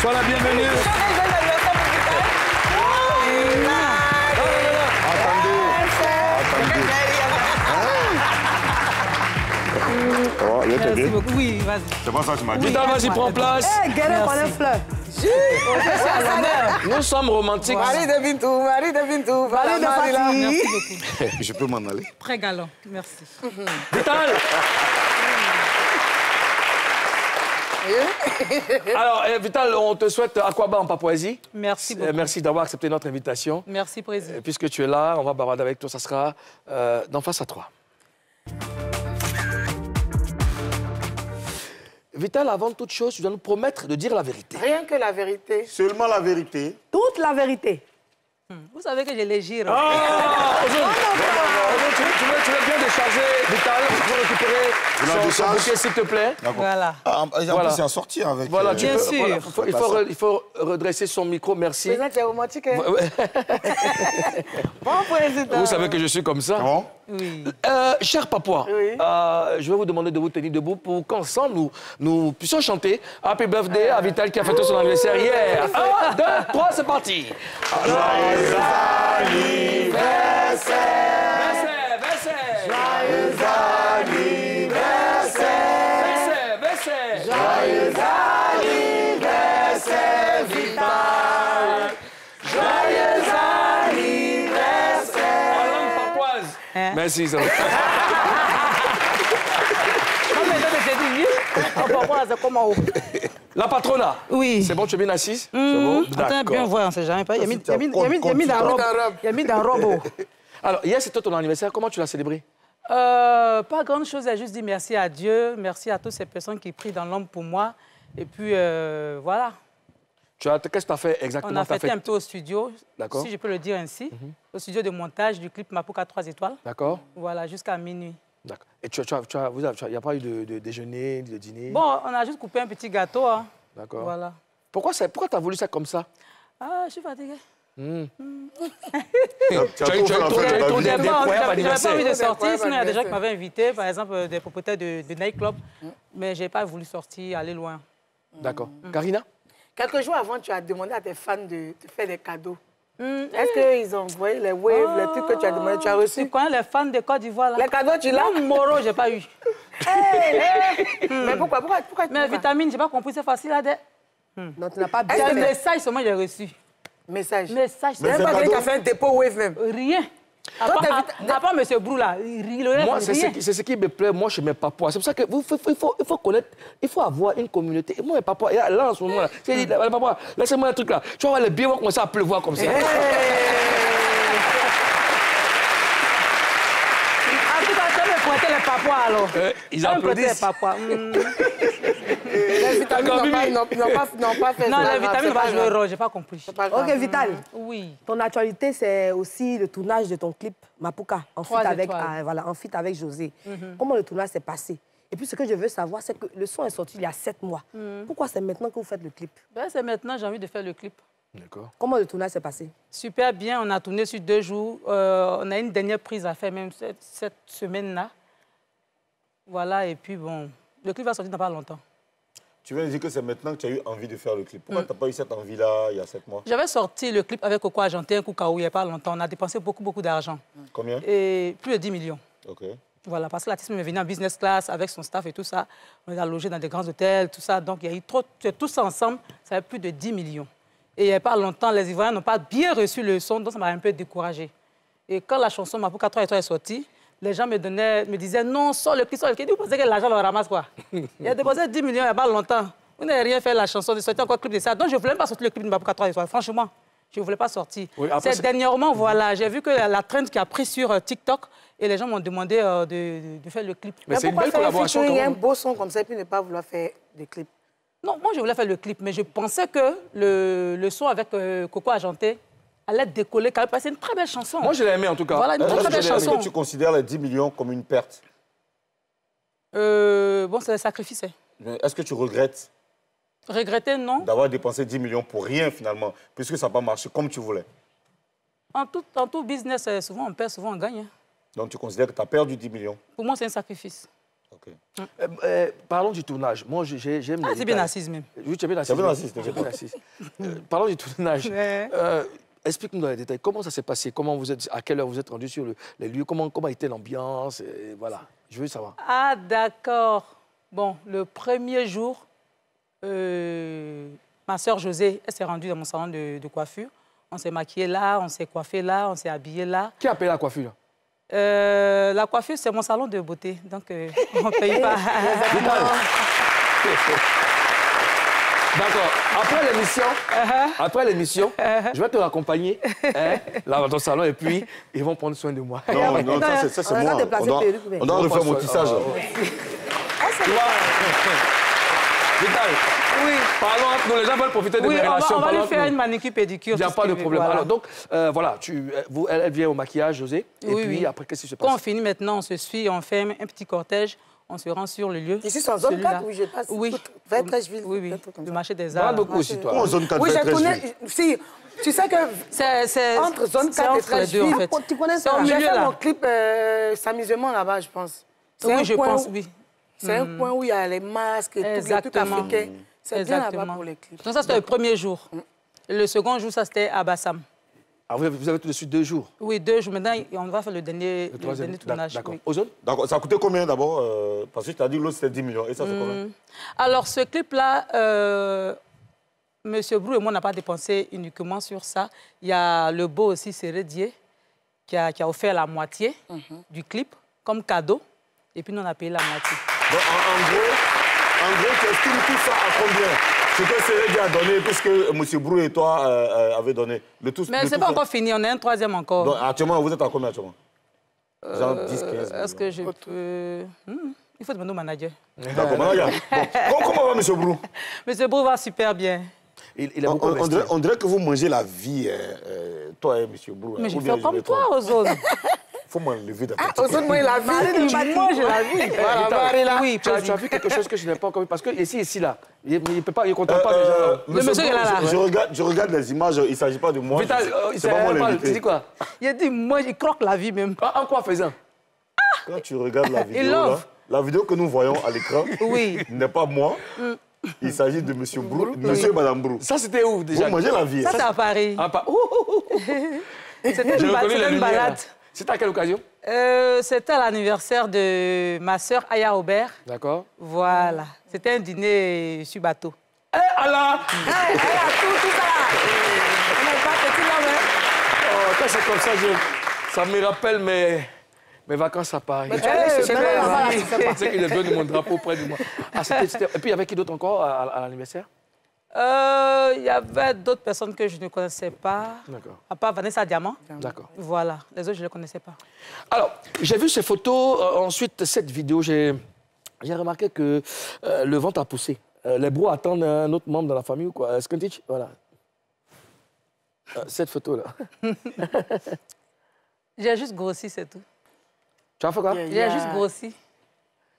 Sois la bienvenue. Très bien. beaucoup. Oui, vas-y. C'est pas ça que tu m'as dit. Vital, vas-y, prends place. Eh, Guérin fleur. Nous sommes romantiques. Marie de Bintou, Marie de Bintou, Marie de Marie là. Fati. Merci beaucoup. Je peux m'en aller. Très galant. Merci. Vital Alors, eh, Vital, on te souhaite Aquaba en Papouasie. Merci Euh, beaucoup. merci d'avoir accepté notre invitation. Merci, Euh, Président. Puisque tu es là, on va bavarder avec toi. Ça sera euh, d'en face à toi. Vital, avant toute chose, tu dois nous promettre de dire la vérité. Rien que la vérité. Seulement la vérité. Toute la vérité. Vous savez que je les gire. Ah Ozone, Ozone, tu, tu veux, tu veux bien décharger Vital Tu veux récupérer son, son bouquet, s'il te plaît Voilà. Ah, en Voilà. plus, c'est à sortir avec. Voilà, euh, tu Bien peux- sûr. voilà, faut- il, faut, re- il faut redresser son micro, merci. Président, tu es romantique, hein? Bon président. Vous savez que je suis comme ça. Bon. Oui. Euh, cher Papouas, Oui. euh, je vais vous demander de vous tenir debout pour qu'ensemble nous, nous puissions chanter Happy Birthday à Vital qui a fêté son anniversaire hier. Un, deux, trois, c'est parti. Joyeux anniversaire. On- La patrona. Oui. C'est bon, tu es bien assise? Mmh. C'est bon? Attends, bien voir, on sait jamais pas. Il y a mis, il y a mis, il y a mis, dans robe. compte. Il y a mis dans robe. Alors, hier, c'était ton anniversaire. Comment tu l'as célébré? Euh, pas grande chose, j'ai juste dit merci à Dieu, merci à toutes ces personnes qui prient dans l'ombre pour moi. Et puis, euh, voilà. Tu as, Qu'est-ce que tu as fait On exactement a T'as fêté un peu au studio, D'accord. si je peux le dire ainsi, au studio de montage du clip Mapuka 3 étoiles. D'accord Voilà, jusqu'à minuit. D'accord. Et tu, as- tu as- tu as- vous avez- tu as- il n'y a pas eu de, de déjeuner, de dîner? Bon, on a juste coupé un petit gâteau. Hein. D'accord. Voilà. Pourquoi tu pourquoi as voulu ça comme ça? Ah, je suis fatiguée. Hmm. Tu as Tu as- tout tu fait tu tu tu vie. des- J'avais pas, envie de sortir, sinon il y a des gens qui m'avaient invité, par exemple des propriétaires de, de nightclub. Mais je n'ai pas voulu sortir, aller loin. D'accord. Karina? Quelques jours avant, tu as demandé à tes fans de te faire des cadeaux. Hmm, Est-ce qu'ils ont envoyé les waves, les trucs que tu as demandé, tu as Tu reçu connais les fans de Côte d'Ivoire là? Les cadeaux, tu l'as? Moro, je n'ai pas eu. Mais pourquoi, pourquoi, pourquoi Mais vitamine, je n'ai pas compris, c'est facile à dire. Donc, tu n'as pas bien C'est un message seulement que j'ai reçu? Message. Message, Même c'est pas quelqu'un qui a fait un dépôt wave même. rien. À part, t'as à- à part M. Brou là, il Moi, c'est ce, qui- c'est ce qui me plaît, moi, chez mes papois. C'est pour ça qu'il faut, il faut, il faut connaître, il faut avoir une communauté. Et moi, mes papois, et là, là, en ce moment, là, j'ai dit, les papois, laissez-moi un truc là. Tu vas voir, les billets vont commencer à pleuvoir comme ça. En tout cas, tu peux prêter les papois alors. Euh, ils applaudissent. les papois. Hmm. Les vitamines n'ont pas, Bibi. n'ont- n'ont pas, n'ont pas fait Non, ça. les vitamines vont pas le rôle, j'ai pas compris. Ok, Vital. Oui. Ton actualité, c'est aussi le tournage de ton clip Mapuka, en feat avec, ah, voilà, en avec José. Comment le tournage s'est passé? Et puis, ce que je veux savoir, c'est que le son est sorti il y a sept mois. Pourquoi c'est maintenant que vous faites le clip? Ben, c'est maintenant, j'ai envie de faire le clip. D'accord. Comment le tournage s'est passé? Super bien, on a tourné sur deux jours. Euh, on a une dernière prise à faire même cette, cette semaine-là. Voilà, et puis bon, le clip va sortir dans pas longtemps. Tu viens de dire que c'est maintenant que tu as eu envie de faire le clip. Pourquoi tu n'as pas eu cette envie-là il y a sept mois J'avais sorti le clip avec Coco Argentin, Koukaou, il n'y a pas longtemps. On a dépensé beaucoup, beaucoup d'argent. Combien Et plus de 10 millions. Ok. Voilà, parce que l'artiste m'est venu en business class avec son staff et tout ça. On est logé dans des grands hôtels, tout ça. Donc, il y a eu trop, tout ça ensemble, ça fait plus de 10 millions. Et il n'y a pas longtemps, les Ivoiriens n'ont pas bien reçu le son, donc ça m'a un peu découragé. Et quand la chanson 3 et 3 est sortie, les gens me, donnaient, me disaient non, sors le clip, sors le clip. Vous pensez que l'argent le ramasse quoi Il a déposé 10 millions il n'y a pas longtemps. Vous n'avez rien fait la chanson, de sortir encore le clip de ça. Donc, je ne voulais même pas sortir le clip de Mapuka 3 et 3, franchement. Je ne voulais pas sortir. Oui, c'est dernièrement, voilà, j'ai vu que la, la trend qui a pris sur euh, TikTok et les gens m'ont demandé euh, de, de faire le clip. Mais c'est une belle faire un collaboration featuring, quand un même. beau son comme ça et puis ne pas vouloir faire des clips Non, moi je voulais faire le clip, mais je pensais que le, le son avec euh, Coco Argenté allait décoller quand même, c'est une très belle chanson. Moi, je l'ai aimé en tout cas. Voilà, une très, belle que- est-ce chanson. que tu considères les 10 millions comme une perte Euh, bon, c'est un sacrifice. hein. Est-ce que tu regrettes Regretter, non. d'avoir dépensé 10 millions pour rien finalement, puisque ça n'a pas marché comme tu voulais? En tout, en tout business, euh, souvent on perd, souvent on gagne. hein. Donc tu considères que tu as perdu 10 millions? Pour moi, c'est un sacrifice. Ok. Euh, euh, parlons du tournage. Moi, j'ai- j'ai- j'aime Ah, les c'est bien assise même. Oui, tu es bien assise. Tu es bien assise. Euh, parlons du tournage. Explique-nous dans les détails. Comment ça s'est passé? Comment vous êtes À quelle heure vous êtes rendu sur le- les lieux? Comment comment était l'ambiance? Voilà. Je veux savoir. Ah, d'accord. Bon, le premier jour, euh, ma sœur Josée, elle s'est rendue dans mon salon de, de coiffure. On s'est maquillé là, on s'est coiffé là, on s'est habillé là. Qui a payé la coiffure? Euh, la coiffure, c'est mon salon de beauté, donc euh, on ne paye pas. D'accord. Après l'émission, Uh-huh. après l'émission, je vais te raccompagner hein, là dans ton salon et puis ils vont prendre soin de moi. Non, non, ça c'est- moi. On doit, on doit refaire mon tissage. Tu vois Vital, Oui. parlons entre nous. Les gens veulent profiter de Oui, mes on va, relations. on va lui faire nous. une manicure pédicure. Il n'y a pas de problème. voilà. Alors donc, euh, voilà, tu, euh, vous, elle, elle vient au maquillage, José, et Oui, puis oui. après, qu'est-ce qui se Quand on passe? finit maintenant, on se suit, on fait un petit cortège, on se rend sur le lieu. Ici, c'est en zone Celui-là. 4 où je passe. Oui. Vers Trècheville. Oui, oui. Le marché des arts. beaucoup aussi, toi. Comment zone 4 Oui, je connais. Si, tu sais que C'est, entre zone c'est 4 et en Trècheville, fait. Tu connais ça j'ai fait mon clip euh, s'amusement là-bas, je pense. Oui, je pense, oui. C'est un coin où il y a les masques et tout, les trucs Exactement. africains. C'est bien là-bas Exactement. pour les clips. Donc ça, c'était le premier jour. Le second jour, ça, c'était à Bassam. Ah, vous avez, vous avez tout de suite deux jours. Oui, deux jours. Maintenant, on va faire le dernier, Le dernier tournage. D'accord. oui. D'accord, ça a coûté combien d'abord euh, Parce que tu as dit l'autre c'était 10 millions. Et ça c'est combien Alors, ce clip-là, euh, Monsieur Brou et moi, on n'a pas dépensé uniquement sur ça. Il y a le beau aussi, Sérédier, qui a, qui a offert la moitié du clip comme cadeau. Et puis, nous, on a payé la moitié. Donc, en, en gros, en gros, tu estimes tout ça à combien? Ce que Sérédi a donné, tout ce que M. Brou et toi euh, euh, avez donné. Le tout, Mais c'est pas encore fini, on a un troisième encore. Donc, actuellement, vous êtes à combien actuellement Genre 10, 15 Euh, Est-ce que je peux... Hmm, Il faut demander au manager. D'accord, regarde. Bon, comment- va M. Brou Monsieur Brou va super bien. il, il a on, beaucoup on- dirait, on dirait que vous mangez la vie, euh, euh, toi et M. Brou. Mais hein, je fais comme me toi. Ozone. faut m'enlever d'un Ah, petit Ozone, moi, il a vu. Moi, je la vie. Voilà, Vital, Marie, là. Oui, tu, as, tu as vu quelque chose que je n'ai pas encore vu? Parce que ici, ici, là, il ne peut pas, il contrôle pas les gens. là. Le monsieur est là, là. Je, regarde, je regarde les images, il ne s'agit pas de moi. Vital, euh, il c'est pas moi tu dis quoi? Il a dit, moi, il croque la vie même. en, en quoi faisant? Quand tu regardes la vidéo, love. là, la vidéo que nous voyons à l'écran Oui. n'est pas moi. Il s'agit de M. Brou, Monsieur et Mme Brou. Ça, c'était où Vous déjà mangez la vie. Ça, hein. c'est à Paris. Ah, pas... C'était une, ba- reconnu c'était la une lumière. là. C'était à quelle occasion Euh, c'était à l'anniversaire de ma sœur Aya Aubert. D'accord. Voilà. C'était un dîner sur bateau. Eh, Allah Elle a tout, tout ça là. On n'est pas petit là, mais. oh, Quand c'est comme ça, je... ça me rappelle mes, mes vacances à Paris. Mais tu Eh, sais pas. C'est qu'il donne mon drapeau près de moi. Ah, c'était, c'était- Et puis, il y avait qui d'autre encore à, à- à l'anniversaire? Euh, Il y avait d'autres personnes que je ne connaissais pas. D'accord. À part Vanessa Diamant. D'accord. Voilà. Les autres, je ne les connaissais pas. Alors, j'ai vu ces photos, euh, ensuite cette vidéo, j'ai, j'ai remarqué que euh, le ventre a poussé. Euh, les bros attendent un autre membre de la famille ou quoi? Skantich, voilà. Euh, cette photo-là. J'ai juste grossi, c'est tout. Tu as fait quoi? J'ai juste grossi.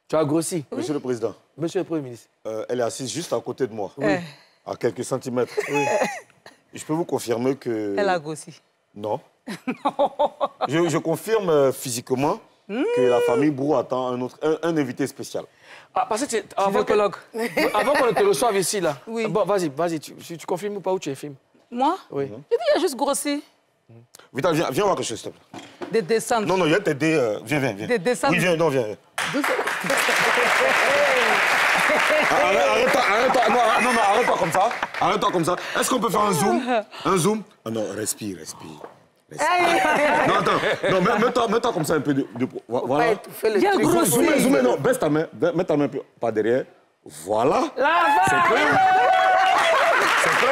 Tu as grossi? Monsieur le Président, Monsieur le Premier ministre. euh, elle est assise juste à côté de moi, Eh, à quelques centimètres. Je peux vous confirmer que... elle a grossi. Non. je, je confirme euh, physiquement que la famille Brou attend un, autre, un, un invité spécial. Ah, parce que avant, que- avant qu'on ne te reçoive ici, là. Oui. Bon, vas-y, vas-y. Tu, tu, tu confirmes ou pas où tu es film Moi? Oui. J'ai dit, j'ai juste grossi. Vital, viens, viens voir quelque chose, s'il te plaît. Des descentes. Non, non, il va t'aider. euh, viens, viens, viens. Des descentes. Oui, viens, non, viens. viens. Arrête, arrête-toi, arrête-toi. Non, arrête- non, non, arrête-toi comme ça. Arrête-toi comme ça. Est-ce qu'on peut faire un zoom? Un zoom? Ah non, respire, respire. respire. Non, attends. Non, mets- mets-toi mets-toi comme ça un peu de... de- vo- Pas voilà. truc. grossi. Zoomez, zoomez, non. Baisse ta main. Mets ta main un peu par derrière. Voilà. C'est prêt C'est prêt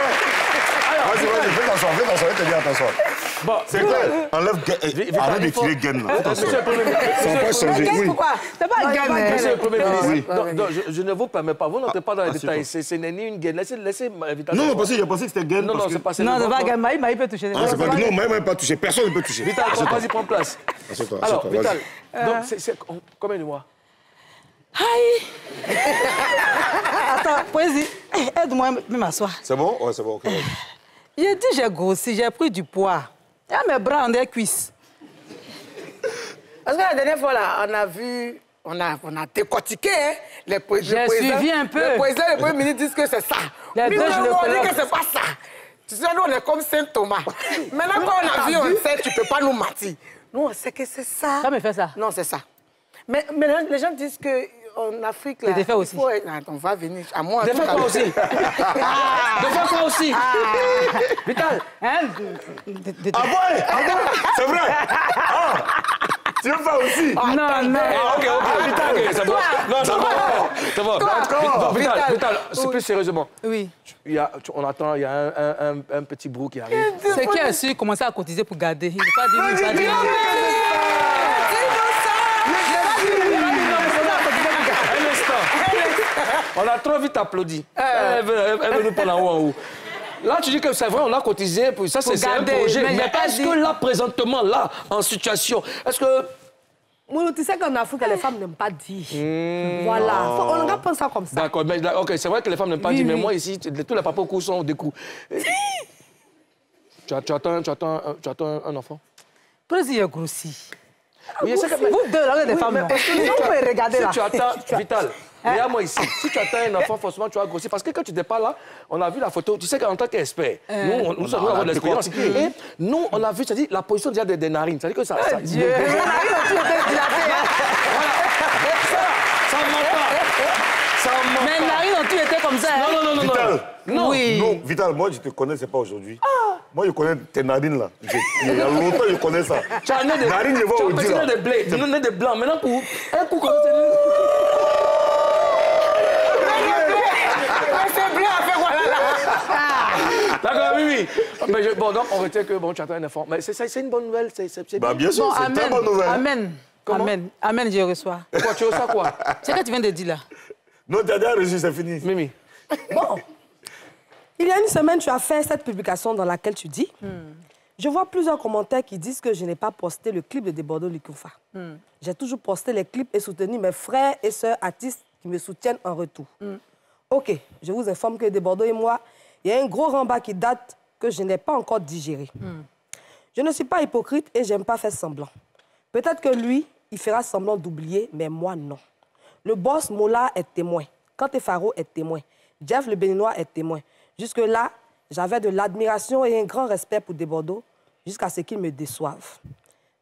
Vas-y, vas-y, fais t'asseoir, fais t'asseoir, je te dis t'asseoir. Bon, C'est prêt Enlève... gain- eh, Vital, Arrête de tirer gaine, là. Euh, Monsieur le. Premier ministre. Ça pas changer, oui. Pourquoi C'est pas un gamin. Monsieur le Premier ministre, je, ne vous permets pas, vous n'entrez pas dans les assieds-toi. détails, c'est, ce n'est ni une gaine. Laissez, laissez ma- Vital. Non, non, parce que j'ai pensé que c'était gaine. Non, non, c'est pas c'est Non, c'est pas gamin. Il il peut toucher. Ah, c'est pas... Non, moi, même pas touché. Personne ne peut toucher. Vital, vas-y, prends place. Alors, Vital, donc, c'est, c'est com- combien de mois? Aïe Attends, poésie. Eh, Aide-moi à m'asseoir. C'est bon? Ouais, c'est bon, ok. J'ai dit j'ai grossi, j'ai pris du poids. Il y a mes bras en des cuisses. Parce que la dernière fois, là, on a vu, on a, on a décortiqué hein, les pré- J'ai le président- suivi un peu. Le président et le premier ministre disent que c'est ça. Les deux même, on dit que c'est pas ça. Tu sais, nous, on est comme Saint Thomas. Maintenant, quand on a vu, on sait, tu peux pas nous mentir. Nous, on sait que c'est ça. Ça me fait ça. Non, c'est ça. Mais, mais les les gens disent que en Afrique, là. Des faits aussi. faut être- Attends, on va venir. À moi, Des faits aussi Des faits quoi aussi Vital Hein, Ah bon? Ah bon? C'est vrai Ah Tu veux pas aussi? Non, non. Ah, ok, ok, Vital, ok, c'est bon. Non, ça va. Ça va. Toi. Vital, Vital. C'est plus sérieusement. Oui. Il y a- tu- on attend, il y a un, un, un, un petit brou qui arrive. C'est qui a su commencer à cotiser pour garder? Il n'a pas dit oui, il n'a pas dit oui. Un instant. On a trop vite applaudi. Elle veut, elle- veut nous prendre en haut. Là, tu dis que c'est vrai, on a cotisé, ça, c'est un projet. mais Mais, est-ce que là, présentement, là, en situation, est-ce que. Moulou, tu sais qu'en Afrique, les femmes n'aiment pas dire. Voilà. Faut- on regarde pas ça comme ça. D'accord, mais ok, c'est vrai que les femmes n'aiment pas Oui, dire, mais oui. moi ici, tous les papas au cou sont au décou. Tu, as- tu attends, tu attends, un- tu attends un, enfant il est grossi Oui, c'est que- Vous deux, là, vous des Oui, femmes, mais est-ce que tu on peut regarder si là. tu attends, Vital, regarde-moi ici. Si tu attends un enfant, forcément, tu vas grossir. Parce que quand tu n'étais pas là, on a vu la photo. Tu sais qu'en tant qu'expert, Euh. nous, on, nous On on avons de l'expérience. Et nous, on a vu, c'est-à-dire la position déjà des, des narines. C'est-à-dire que ça. ça Dieu. Les narines ont tous été dilatées, hein. Ça ment pas. Ça ment Mais les pas. narines ont tous été comme ça. hein. Non, non, non, non. Vital non. Non. Oui. Non, Vital, moi je te connais, c'est pas aujourd'hui. Moi je connais tes narines là. Il y a longtemps je connais ça. Tu as un nez de, Narines, je vois tu as nez de blé, un nez de blanc. Maintenant, pour un coup comme ça, C'est bien, fait voilà là. D'accord, oui, oui. Mais je- bon, donc, on retient que bon, tu attends un enfant. Mais c'est- une bonne nouvelle. C'est Bah bien. bien sûr, Bon, c'est une très amen. bonne nouvelle. Amen. Amen. Amen, je reçois. Quoi, tu reçois quoi? C'est ce que tu viens de dire là. Non, tu as déjà reçu, c'est fini. Mimi. Bon. Il y a une semaine, tu as fait cette publication dans laquelle tu dis Je vois plusieurs commentaires qui disent que je n'ai pas posté le clip de Débordeaux Likufa. J'ai toujours posté les clips et soutenu mes frères et sœurs artistes qui me soutiennent en retour. Ok, je vous informe que Débordeaux et moi, il y a un gros rembat qui date que je n'ai pas encore digéré. Je ne suis pas hypocrite et j'aime pas faire semblant. Peut-être que lui, il fera semblant d'oublier, mais moi, non. Le boss Mola est témoin. Kanté Faro est témoin. Jeff le Béninois est témoin. Jusque-là, j'avais de l'admiration et un grand respect pour Desbordeaux, jusqu'à ce qu'il me déçoive.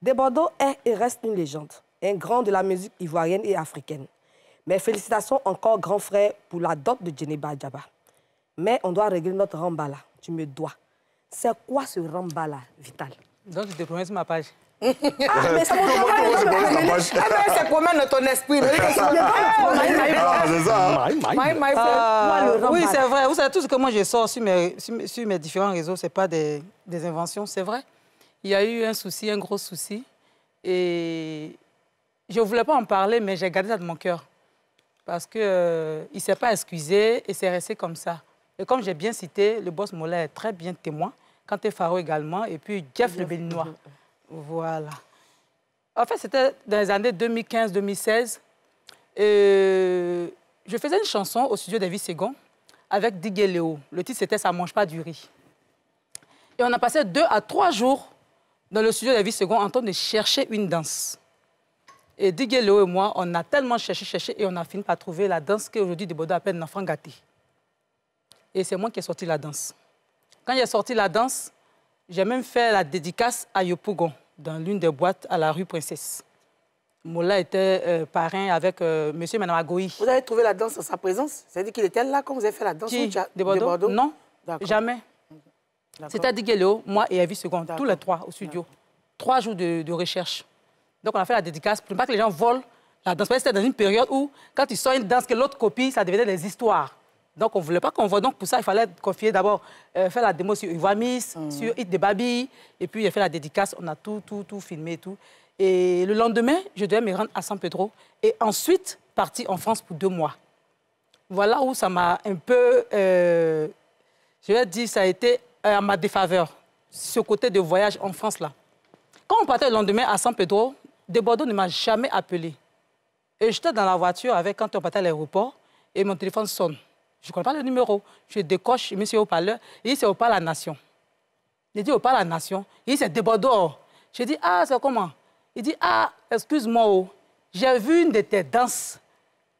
Desbordeaux est et reste une légende, un grand de la musique ivoirienne et africaine. Mes félicitations encore, grand frère, pour la dot de Djeneba Djaba. Mais on doit régler notre rambala. Tu me dois. C'est quoi ce rambala, Vital? Donc, je te promets sur ma page. Ah, mais c'est ça promener. marche Ah ben, c'est promène dans ton esprit. Oui, c'est vrai. Vous savez, tout ce que moi je sors sur mes, sur, mes- sur mes différents réseaux, ce n'est pas des, des inventions, c'est vrai. Il y a eu un souci, un gros souci. Et je ne voulais pas en parler, mais j'ai gardé ça de mon cœur. Parce qu'il ne s'est pas excusé et c'est resté comme ça. Et comme j'ai bien cité, le boss Mola est très bien témoin. Kanté Faro également. Et puis Jeff le Béninois. Voilà. En fait, c'était dans les années 2015-2016. Euh, je faisais une chanson au studio David Segon avec Digue Léo. Le titre, c'était Ça mange pas du riz. Et on a passé deux à trois jours dans le studio David Segon en train de chercher une danse. Et Digue Léo et moi, on a tellement cherché, cherché, et on a fini par trouver la danse qu'aujourd'hui Debodo appelle enfant gâté. Et c'est moi qui ai sorti la danse. Quand j'ai sorti la danse, j'ai même fait la dédicace à Yopougon, dans l'une des boîtes à la rue Princesse. Mola était euh, parrain avec euh, monsieur madame Agoï. Vous avez trouvé la danse en sa présence? C'est-à-dire qu'il était là quand vous avez fait la danse Qui? De Bordeaux? Non, jamais. Digueléo, moi et Avis Second, tous les trois au studio. Trois jours de, de recherche. Donc on a fait la dédicace pour ne pas que les gens volent la danse. Parce que C'était dans une période où, quand ils sortent une danse que l'autre copie, ça devenait des histoires. Donc on ne voulait pas qu'on voit. Donc pour ça, il fallait confier d'abord, euh, faire la démo sur Ivoire Miss, sur Hit de Babi. Et puis a fait la dédicace, on a tout, tout, tout filmé et tout. Et le lendemain, je devais me rendre à San Pedro. Et ensuite, partir en France pour deux mois. Voilà où ça m'a un peu, euh, je vais dire, ça a été euh, à ma défaveur, ce côté de voyage en France là. Quand on partait le lendemain à San Pedro, de Bordeaux ne m'a jamais appelé. Et j'étais dans la voiture avec quand on partait à l'aéroport et mon téléphone sonne. Je ne connais pas le numéro. Je décoche, je me suis au parleur. Il dit, c'est au pas la nation. J'ai dit, au pas la nation. Il dit, c'est de Bordeaux. J'ai dit, ah, c'est comment? Il dit, ah, excuse-moi, oh, j'ai vu une de tes danses.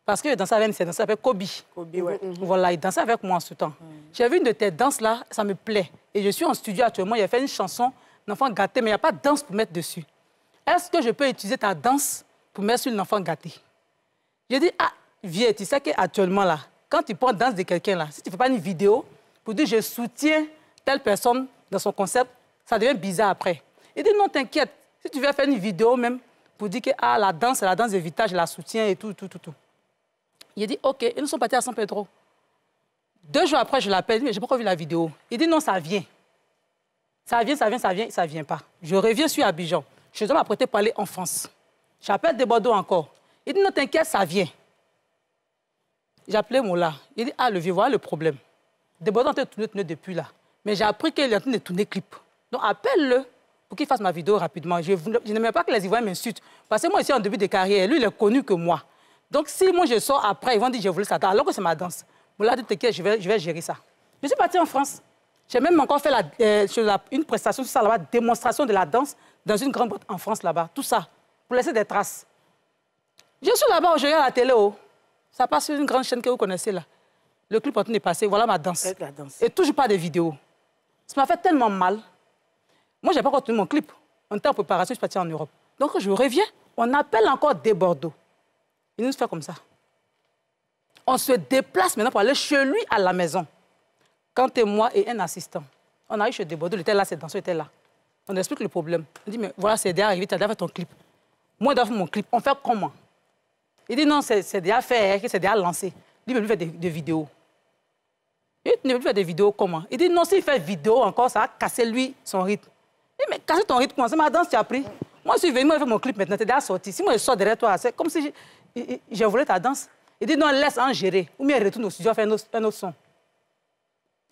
Parce que je dansais avec elle s'appelle Kobe. Kobe, ouais. Voilà, il dansait avec moi en ce temps. J'ai vu une de tes danses là, ça me plaît. Et je suis en studio actuellement, il a fait une chanson d'enfant gâté, mais il n'y a pas de danse pour mettre dessus. Est-ce que je peux utiliser ta danse pour mettre sur l'enfant gâté? J'ai dit, ah, vieux, tu sais qu'actuellement, là, quand tu prends danse de quelqu'un, là, si tu ne fais pas une vidéo pour dire je soutiens telle personne dans son concept, ça devient bizarre après. Il dit non, t'inquiète. Si tu veux faire une vidéo même pour dire que ah, la danse, la danse de Vita, je la soutiens et tout, tout, tout, tout. Il dit OK, et nous sommes partis à San Pedro. Deux jours après, je l'appelle, mais je n'ai pas encore vu la vidéo. Il dit non, ça vient. Ça vient, ça vient, ça vient, ça vient pas. Je reviens sur Abidjan. Je dois m'apprêter pour aller en France. J'appelle de Bordeaux encore. Il dit non, t'inquiète, ça vient. J'ai appelé. Il dit ah, le vieux, voilà le problème. De Bordeaux est tourner, tourner depuis là. Mais j'ai appris qu'il est en train de tourner clip. Donc appelle-le pour qu'il fasse ma vidéo rapidement. Je, je pas que les Ivoiriens m'insultent. Parce que moi, ici, en début de carrière, lui, il est connu que moi. Donc, si moi, je sors après, ils vont dire je voulais ça, alors que c'est ma danse. Moula dit, t'inquiète, je vais, je vais gérer ça. Je suis partie en France. J'ai même encore fait euh, la- une prestation sur ça là-bas, démonstration de la danse dans une grande boîte en France là-bas. Tout ça, pour laisser des traces. Je suis là-bas, je regarde la télé, oh. Ça passe sur une grande chaîne que vous connaissez là. Le clip en train de passer, voilà ma danse. la danse. Et toujours pas de vidéo. Ça m'a fait tellement mal. Moi, j'ai pas encore tenu mon clip. On était en préparation, je suis partie en Europe. Donc, je reviens, on appelle encore des Bordeaux. Il nous fait comme ça. On se déplace maintenant pour aller chez lui à la maison. Quand et moi et un assistant, on arrive chez Desbordeaux, il était là, cette danseuse était là. On explique le problème. On dit, mais voilà, c'est déjà arrivé, tu as déjà fait ton clip. Moi, je dois faire mon clip. On fait comment? Il dit, non, c'est déjà fait, que c'est déjà lancé. Il veut faire des, des vidéos. Il ne plus faire des vidéos comment? Il dit, non, s'il fait vidéo encore, ça va casser lui son rythme. Il dit, mais casser ton rythme, comment? C'est ma danse, tu as pris. Moi, je suis venu, moi, fais mon clip maintenant, tu es déjà sorti. Si moi, je sors derrière toi, c'est comme si j'ai- volé ta danse. Il dit, non, laisse en gérer. Ou bien retourne au studio, faire un autre, un autre son.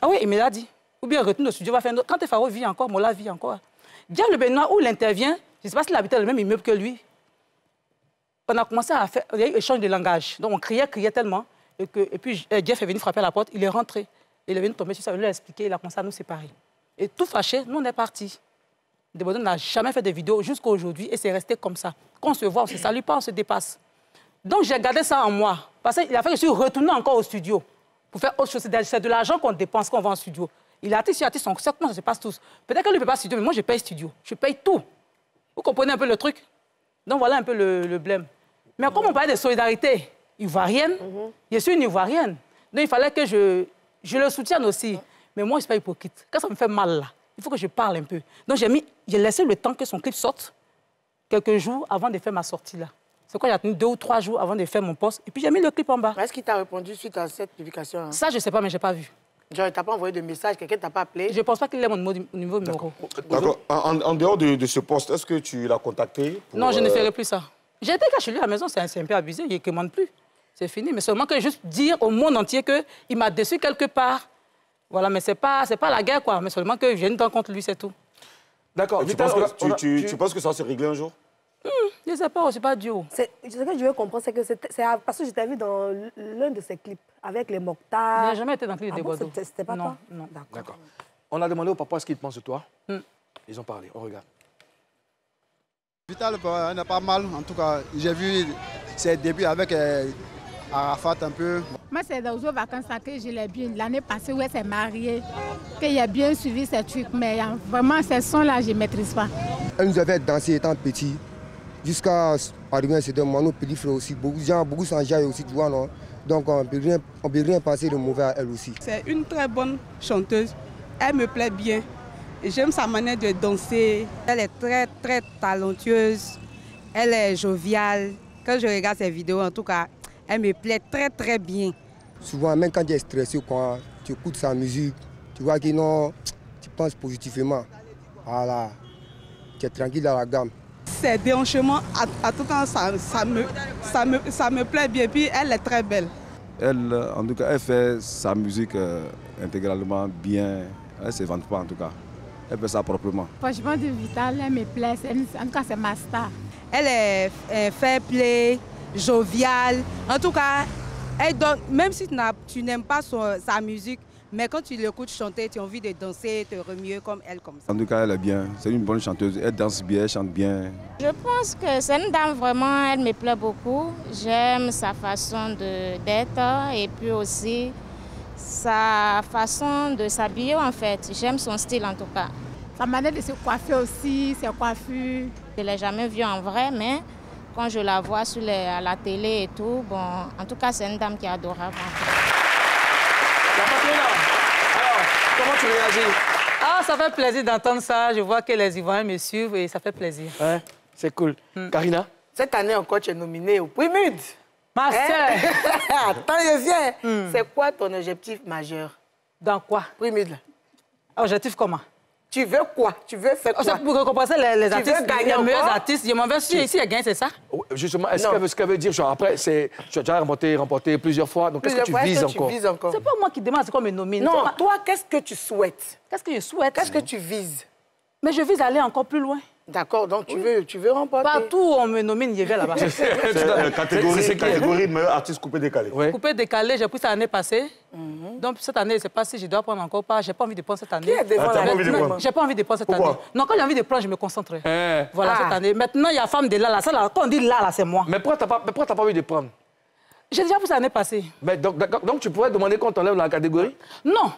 Ah oui, il me l'a dit. Ou bien retourne au studio, va faire un autre. Quand Faro vit encore, Mola vit encore. Diable Benoît, où il intervient, je ne sais pas s'il habitait le même immeuble que lui. On a commencé à faire, il y a eu échange de langage. Donc on criait, criait tellement. Et, que, et puis euh, Jeff est venu frapper à la porte, il est rentré. Il est venu tomber sur ça, il lui a expliqué, il a commencé à nous séparer. Et tout fâché, nous on est partis. Desbordeaux n'a jamais fait de vidéo jusqu'à aujourd'hui et c'est resté comme ça. Quand on se voit, on se salue pas, on se dépasse. Donc j'ai gardé ça en moi. Parce qu'il a fait que je suis retourné encore au studio pour faire autre chose. C'est de- l'argent qu'on dépense quand on va en studio. Il a artiste, il a artiste, comment ça se passe tous. Peut-être que lui ne peut pas studio, mais moi je paye studio. Je paye tout. Vous comprenez un peu le truc? Donc voilà un peu le, le blême. Mais comme on parlait de solidarité ivoirienne, je suis une ivoirienne. Donc il fallait que je, je le soutienne aussi. Mais moi, je ne suis pas hypocrite. Quand ça me fait mal là, il faut que je parle un peu. Donc j'ai mis, j'ai laissé le temps que son clip sorte, quelques jours avant de faire ma sortie là. C'est quoi, j'ai attendu deux ou trois jours avant de faire mon poste. Et puis j'ai mis le clip en bas. Est-ce qu'il t'a répondu suite à cette publication hein? Ça, je ne sais pas, mais je n'ai pas vu. Genre, il t'a pas envoyé de message, quelqu'un t'a pas appelé? Je ne pense pas qu'il ait mon numéro. D'accord. En, dehors de, de ce poste, est-ce que tu l'as contacté pour, Non, je ne euh, ferai plus ça. J'ai été chez lui à la maison, c'est un, un peu abusé, il ne commande plus. C'est fini. Mais seulement que juste dire au monde entier qu'il m'a déçu quelque part. Voilà, mais ce n'est pas, c'est pas la guerre, quoi. Mais seulement que j'ai une dent contre lui, c'est tout. D'accord. tu, penses que, on a- tu, tu- tu- tu penses que ça va se régler un jour? Je ne sais pas, c'est pas Dieu. Ce que je veux comprendre, c'est que c'est parce que je t'ai vu dans l'un de ses clips avec les Il Mokhtar. n'a jamais été dans le clip Ah des bon, c'était- pas non, toi? Non, D'accord. D'accord. On a demandé au papa ce qu'il pense de toi. Hmm. Ils ont parlé. On regarde. Vital euh, n'est pas mal, en tout cas. J'ai vu ses débuts avec euh, Arafat un peu. Moi, c'est dans aux vacances que je l'ai bien. L'année passée, où elle s'est mariée, qu'il a bien suivi ces trucs. Mais euh, vraiment, ces sons-là, je ne maîtrise pas. Elle nous avait dansé étant petit, jusqu'à arriver à un moment, nos petits frères aussi. Beaucoup de gens, beaucoup s'enjaillent aussi, tu vois, non? Donc on ne peut rien, on peut rien penser de mauvais à elle aussi. C'est une très bonne chanteuse. Elle me plaît bien. J'aime sa manière de danser. Elle est très, très talentueuse. Elle est joviale. Quand je regarde ses vidéos, en tout cas, elle me plaît très, très bien. Souvent, même quand tu es stressé, quand tu écoutes sa musique, tu vois que non, tu penses positivement. Voilà, tu es tranquille dans la gamme. Ses déhanchements, à, à tout temps, ça, ça me, ça, me, ça me plaît bien. Puis elle est très belle. Elle, en tout cas, elle fait sa musique euh, intégralement bien. Elle ne se vante pas, en tout cas. Elle fait ça proprement. Franchement, de Vital, elle me plaît. En tout cas, c'est ma star. Elle est fair play, joviale. En tout cas, elle donne, même si tu n'aimes pas son- sa musique, mais quand tu l'écoutes chanter, tu as envie de danser, te remuer comme elle, comme ça. En tout cas, elle est bien. C'est une bonne chanteuse. Elle danse bien, elle chante bien. Je pense que c'est une dame vraiment, elle me plaît beaucoup. J'aime sa façon d'être et puis aussi sa façon de s'habiller en fait. J'aime son style en tout cas. Sa manière de se coiffer aussi, ses coiffures. Je ne l'ai jamais vue en vrai, mais quand je la vois sur les- à la télé et tout, bon, en tout cas, c'est une dame qui est adorable. en fait. La Patrona, alors, comment tu réagis? Ah, ça fait plaisir d'entendre ça. Je vois que les Ivoiriens me suivent et ça fait plaisir. Ouais, c'est cool. Hmm. Karina? Cette année encore, tu es nominée au prix MUD. Ma sœur. Attends, je viens. C'est quoi ton objectif majeur? Dans quoi? Là. Objectif comment? Tu veux quoi? Tu veux faire Oh, quoi? C'est Pour compenser les, les Tu veux artistes, gagner les meilleurs artistes. Je m'en vais si ici, elle gagne, c'est ça? Oh, Justement, est-ce veut, ce qu'elle veut dire, genre, après, c'est, tu as déjà remporté, remporté plusieurs fois, donc qu'est-ce que tu fois, vises que encore? Tu vises encore? C'est pas moi qui demande, c'est qu'on me nomine. Non, toi, qu'est-ce que tu souhaites? Qu'est-ce que je souhaite? Qu'est-ce que tu vises? Mais je vise aller encore plus loin. D'accord, donc tu, veux, tu veux remporter. Partout où on me nomine, je vais là-bas. C'est catégorie, c'est catégorie meilleur artiste coupé décalé. Ouais. Coupé décalé, j'ai pris ça l'année passée. Donc cette année, je ne sais pas si je dois prendre encore pas. J'ai pas envie de prendre cette année. Qui est devant Ah, pas envie de prendre J'ai pas envie de prendre cette Pourquoi? année. Non, quand j'ai envie de prendre, je me concentre. Eh. Voilà, Ah. cette année. Maintenant, il y a femme de là, là. Ça, là, quand on dit là, là, c'est moi. Mais pourquoi t'as pas, mais pourquoi t'as pas envie de prendre? J'ai déjà pris ça l'année passée. mais donc, tu pourrais demander qu'on t'enlève la catégorie? Non.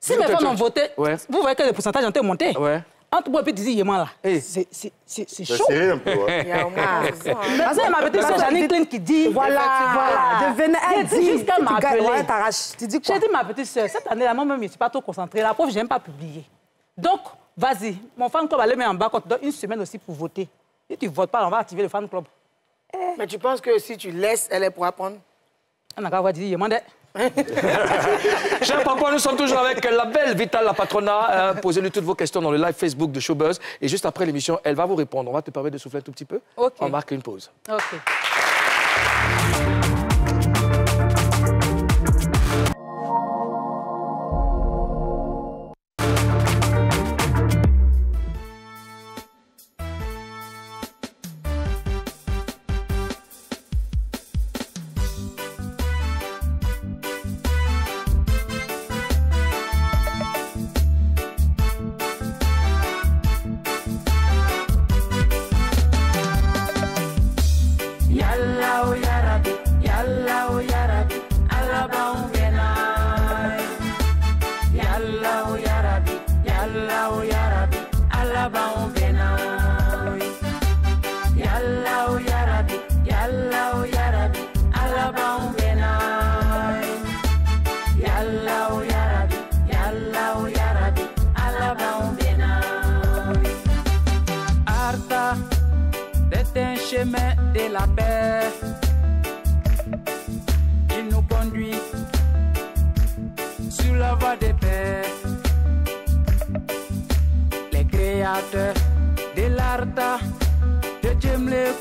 Si mes tu- femmes tu- ont voté, vous voyez que le pourcentage ont été monté. Ouais. Entre moi et puis Dizzy Yéman, là, Eh. c'est c'est- c'est- c'est C'est chaud. serré un peu. Parce a ma petite soeur Janine Klein qui dit... Voilà, voilà. Elle dit, Jusqu'à tu m'appeler. Tu dis quoi? J'ai dit, ma petite soeur, cette année-là, moi-même, je ne suis pas trop concentrée. La pauvre, je n'aime pas publier. Donc, vas-y. Mon fan club, allez mettre en bas, on te donne une semaine aussi pour voter. Si tu ne votes pas, on va activer le fan club. Mais tu penses que si tu laisses, elle pourra prendre On n'a qu'à voir Dizzy Yéman. Cher papa, nous sommes toujours avec la belle Vital, la patrona. Euh, Posez-lui toutes vos questions dans le live Facebook de Showbuzz. Et juste après l'émission, elle va vous répondre. On va te permettre de souffler un tout petit peu. On marque une pause. OK.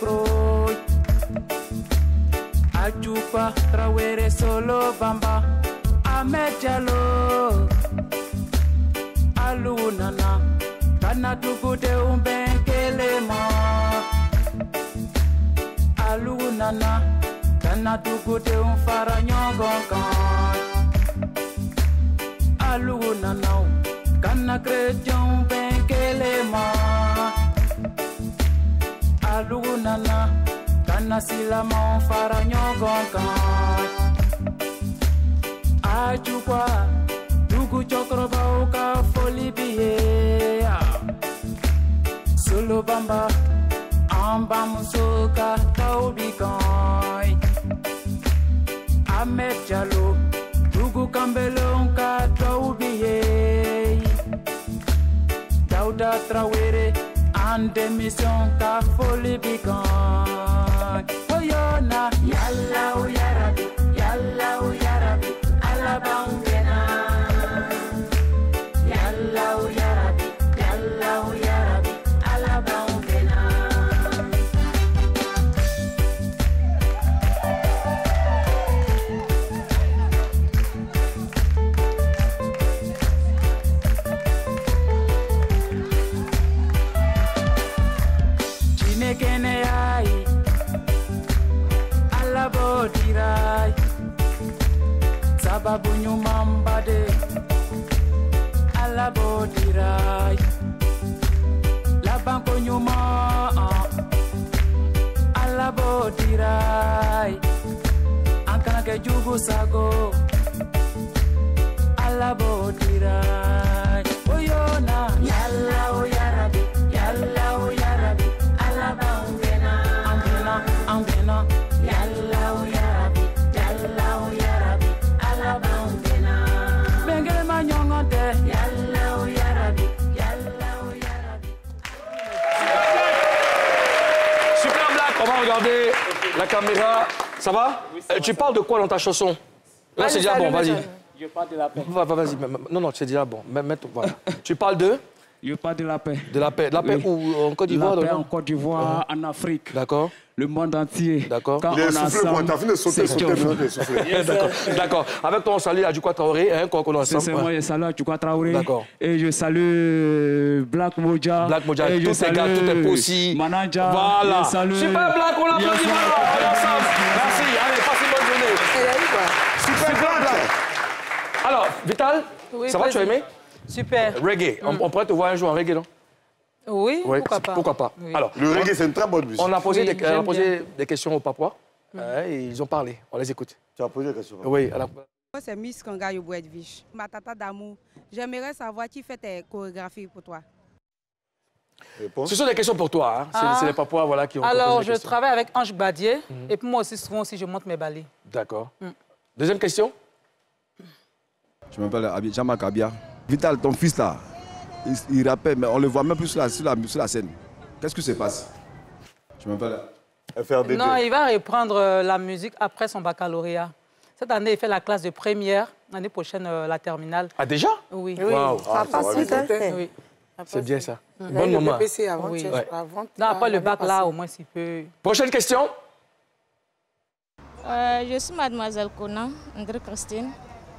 Lecroix. Achupa, Solo, Bamba, Ahmed. Alunana, kana tukute umbenkelema. Alunana, kana tukute umfara nyongonkan. Alunana, kana chrétien umbenkelema luguna kana sila mon fara nyogon kan ajukwa dugu cɔkɔrɔbaw ka foli bi ye solobanba an bamuso ka taw bi kan and the mission ta fully bi gagne. Oh yo na, yalla oh yara. Tu parles de quoi dans ta chanson Là, c'est déjà bon, vas-y. Je parle de la paix. Va, va, vas-y. Non, non, c'est déjà bon. Voilà. Tu parles de Je parle de la paix. De la paix. De la paix Oui. où En Côte d'Ivoire La paix en Côte d'Ivoire, en Afrique. D'accord. Le monde entier. D'accord. Quand Il est on est soufflé, ensemble, T'as fini de sauter, c'est sauter, soufflé. D'accord. D'accord. Avec toi, on salue Adjouka Traoré, hein, qu'on connaît ensemble. C'est moi, je salue Adjouka Traoré. D'accord. Et je salue Black Moja. Black Moja, Et je tous salue gars, tous tes possis. Manager. Voilà. Je salue- Super Black, on l'applaudit. On est ensemble. Merci. Allez, passez une bonne journée. Super Black. Alors, Vital, Oui, ça va, tu as aimé Super. Reggae. On, on pourrait te voir un jour en reggae, non? Oui, Ouais, pourquoi pas. Pourquoi pas Oui. Alors, Le reggae, c'est une très bonne musique. on a posé, Oui, des, on a j'aime posé bien. des questions aux Papouas hein, et ils ont parlé. On les écoute. Tu as posé la question. Oui, alors, Moi, c'est Miss Kanga Yobouedvich, ma tata d'amour. J'aimerais savoir qui fait tes chorégraphies pour toi. ce sont des questions pour toi. hein. C'est Ah. c'est les Papouas voilà, qui ont Alors, posé je des questions. travaille avec Ange Badier. Mhm. Et puis moi aussi, souvent aussi, je monte mes balais. D'accord. Mm. Deuxième question Je m'appelle Jean-Marc Abia. Vital, ton fils là, il, il rappelle, mais on le voit même plus sur la, sur la, sur la scène. Qu'est-ce qui se passe? Je m'appelle. FRDD. Non, il va reprendre euh, la musique après son baccalauréat. Cette année, il fait la classe de première. L'année prochaine, euh, la terminale. Ah, déjà? Oui. Oui. Waouh. Ça passe vite, hein. Oui. C'est bien ça. Il a eu Bon le moment. BPC avant, Oui. Ouais. avant- Non, après le bac, là, au moins, s'il peut... Prochaine question Euh, je suis mademoiselle Kona, André Christine.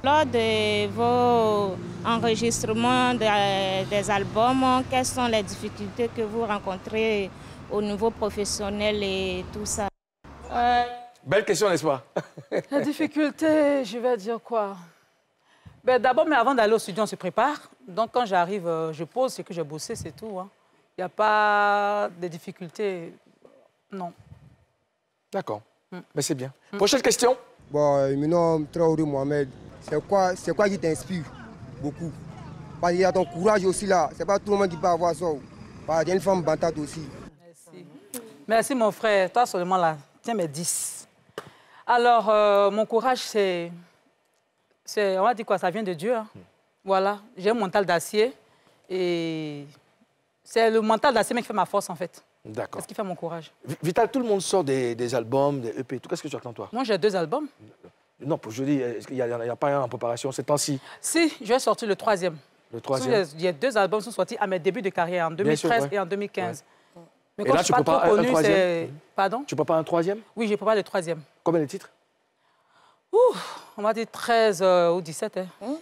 Lors de vos enregistrements de- des albums, quelles sont les difficultés que vous rencontrez au niveau professionnel et tout ça? Euh, Belle question, n'est-ce pas? La difficulté, je vais dire quoi? Ben, D'abord, mais avant d'aller au studio, on se prépare. Donc, quand j'arrive, euh, je pose ce que j'ai bossé, c'est tout. hein. Il n'y a pas de difficultés. Non. D'accord. Mm. Mais c'est bien. Prochaine question Bon, euh, mon nom Traoré Mohamed. C'est quoi, c'est quoi qui t'inspire beaucoup? Parce qu'il y a ton courage aussi là. C'est pas tout le monde qui peut avoir ça. Parce qu'il y a une femme bantante aussi. Merci, mon frère. Toi seulement là. Tiens, mes 10. Alors, euh, mon courage, c'est. c'est- On va dire quoi? Ça vient de Dieu. hein. Voilà. J'ai un mental d'acier. Et c'est le mental d'acier qui fait ma force, en fait. D'accord. C'est ce qui fait mon courage. Vi- Vital, tout le monde sort des, des albums, des EP. Tout qu'est-ce que tu attends, toi? Moi, j'ai deux albums. Non, pour je dis, qu'il n'y a, il y a pas un en préparation ces temps-ci? Si, je vais sortir le troisième. Le troisième Il y a deux albums qui sont sortis à mes débuts de carrière, en Bien sûr, 2013 ouais. et en 2015. Mais Et comme là, je tu prépares trop un- un connue, troisième. Pardon? Tu prépares un troisième? Oui, je prépare le troisième. Combien de titres? Ouh, on va dire 13 euh, ou 17. hein.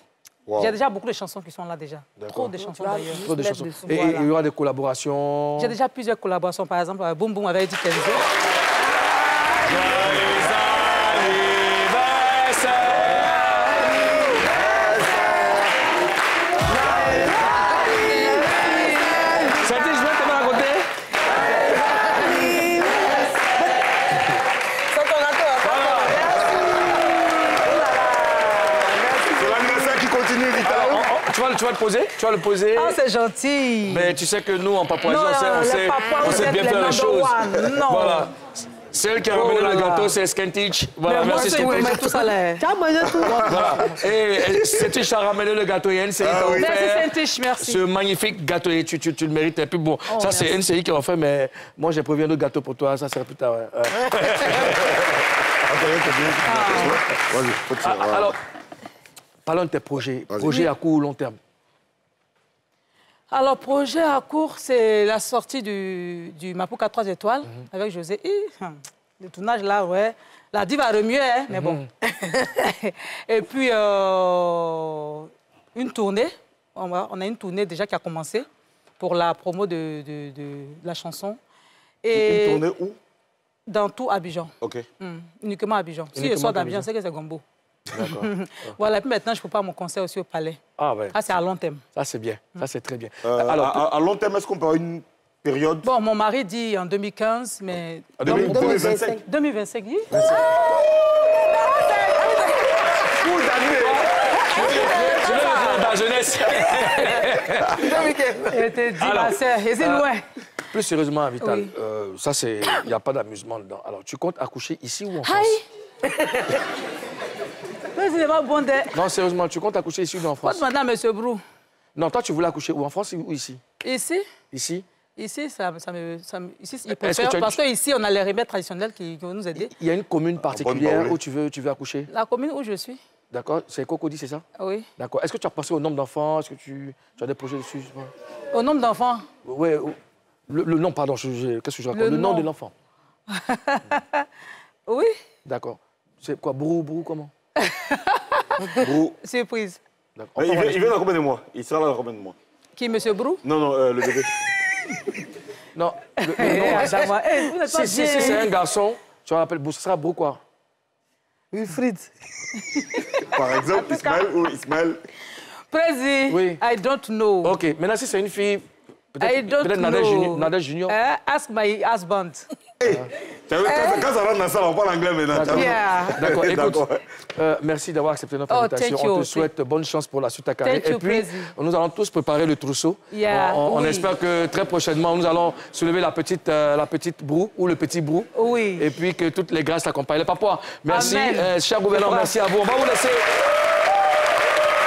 Wow. J'ai déjà beaucoup de chansons qui sont là déjà. Trop de chansons d'ailleurs. Trop de chansons. Et Voilà. il y aura des collaborations J'ai déjà plusieurs collaborations, par exemple, euh, Boom Boom avec Eddie Kenzo. Le- tu vas le poser? Tu vas le poser? Ah, c'est gentil. Mais tu sais que nous, en Papouasie, Non, on sait, on les sait, on sait bien faire les choses. Non. Voilà. Celle qui a Oh ramené le là. gâteau, c'est Skentich. Voilà, merci Skentich. mais tout ça, là? Tu as mangé tout. Voilà. Et Skentich a ramené le gâteau et NCI Ah t'a oui. offert Merci, Skentich, merci. ce magnifique gâteau et tu, tu, tu le mérites. Et puis bon, Oh, ça c'est. NCI qui a offert, mais moi j'ai prévu un autre gâteau pour toi, ça sera plus tard. Ah, voilà. Alors, parlons de tes projets. Projets à court ou long terme. Alors, projet à court, c'est la sortie du, du Mapuka 3 étoiles Mhm. avec José. Hi, hum, le tournage là, ouais. La diva va remuer, hein, mais bon. Mhm. Et puis, euh, une tournée. On, va- on a une tournée déjà qui a commencé pour la promo de, de- de la chanson. Et Une tournée où? Dans tout Abidjan. Ok. Hum, uniquement Abidjan. Si je sors d'Abidjan, Abidjan. c'est que c'est Gombo. D'accord. voilà, et puis maintenant, je prépare mon concert aussi au Palais. Ah ouais. Ah, c'est à long terme. Ça c'est bien, ça c'est très bien. Euh, Alors, à, long terme, est-ce qu'on peut avoir une période? Bon, mon mari dit en 2015, mais... En 2025. 2025, oui. Je dans la jeunesse. Elle te dit, Alors, ma sœur, euh, loin. Plus sérieusement, Vital, Oui. euh, ça c'est, il n'y a pas d'amusement dedans. Alors, tu comptes accoucher ici ou en France? ce n'est pas bon de... Non, sérieusement, tu comptes accoucher ici ou en France? Demander à M. Brou. Non, toi, tu voulais accoucher où? En France ou ici? Ici? Ici Ici, ça, ça me, ça me- ici, ils que préfèrent, as parce qu'ici, on a les remèdes traditionnels qui, qui vont nous aider. Il y a une commune particulière Baoulé. où tu veux, tu veux accoucher? La commune où je suis, D'accord C'est Cocody, c'est ça? Oui. D'accord. Est-ce que tu as pensé au nombre d'enfants? Est-ce que tu, tu as des projets dessus. Au nombre d'enfants, au- le, le nom, pardon, qu'est-ce que je raconte? Le, Le nom nom. de l'enfant. oui, D'accord. C'est quoi? Brou, Brou, comment? Brou. surprise. Il, vient, il vient dans combien de mois Il sera là dans combien de mois Qui, Monsieur Brou? Non, non, euh, le bébé. Non, le, le nom, eh, si, si, c'est hein. un garçon, tu l'appelles Brou, ce sera Brou quoi Wilfried. Par exemple, Ismaël ou Ismaël? Président, Oui. I don't know. Ok, maintenant si c'est une fille, I peut-être peut. Nadège Junior. Eh, ask my husband. Tu as vu, quand, ça rentre dans la salle, on parle anglais maintenant. Yeah. D'accord, écoute, D'accord. euh, merci d'avoir accepté notre Oh, invitation. thank you. On te souhaite bonne chance pour la suite à you, Et puis, nous allons tous préparer le trousseau. Yeah, On, on oui. espère que très prochainement, nous allons soulever la petite, euh, la petite brou ou le petit brou. Oui. Et puis que toutes les grâces t'accompagnent. Les papois, merci. Euh, cher gouverneur, merci à vous. On va vous laisser.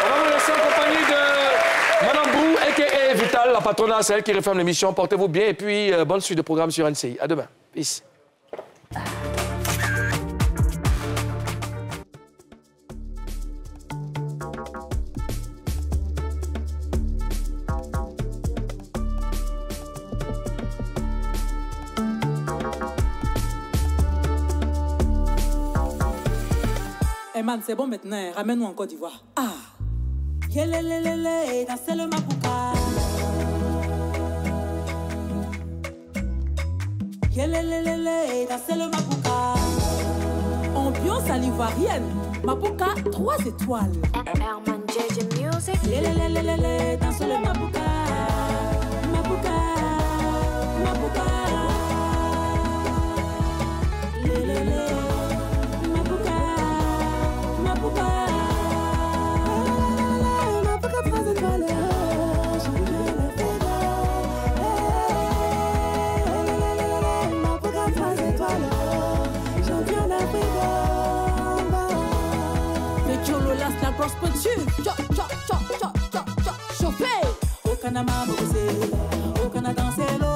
On va vous laisser en compagnie de Madame Brou, a.k.a. Vital, la c'est elle qui referme l'émission. Portez-vous bien et puis euh, bonne suite de programme sur NCI. À demain. Peace. Eh man, c'est bon maintenant, ramène-nous en Côte d'Ivoire. Ah. Le Ambiance à l'ivoirienne, Mapuka 3 étoiles. Herman le Mapuka. Mapuka, Mapuka. prosper too. Chop, chop, chop, chop, chop, chop, chauffer. Au Canada, danser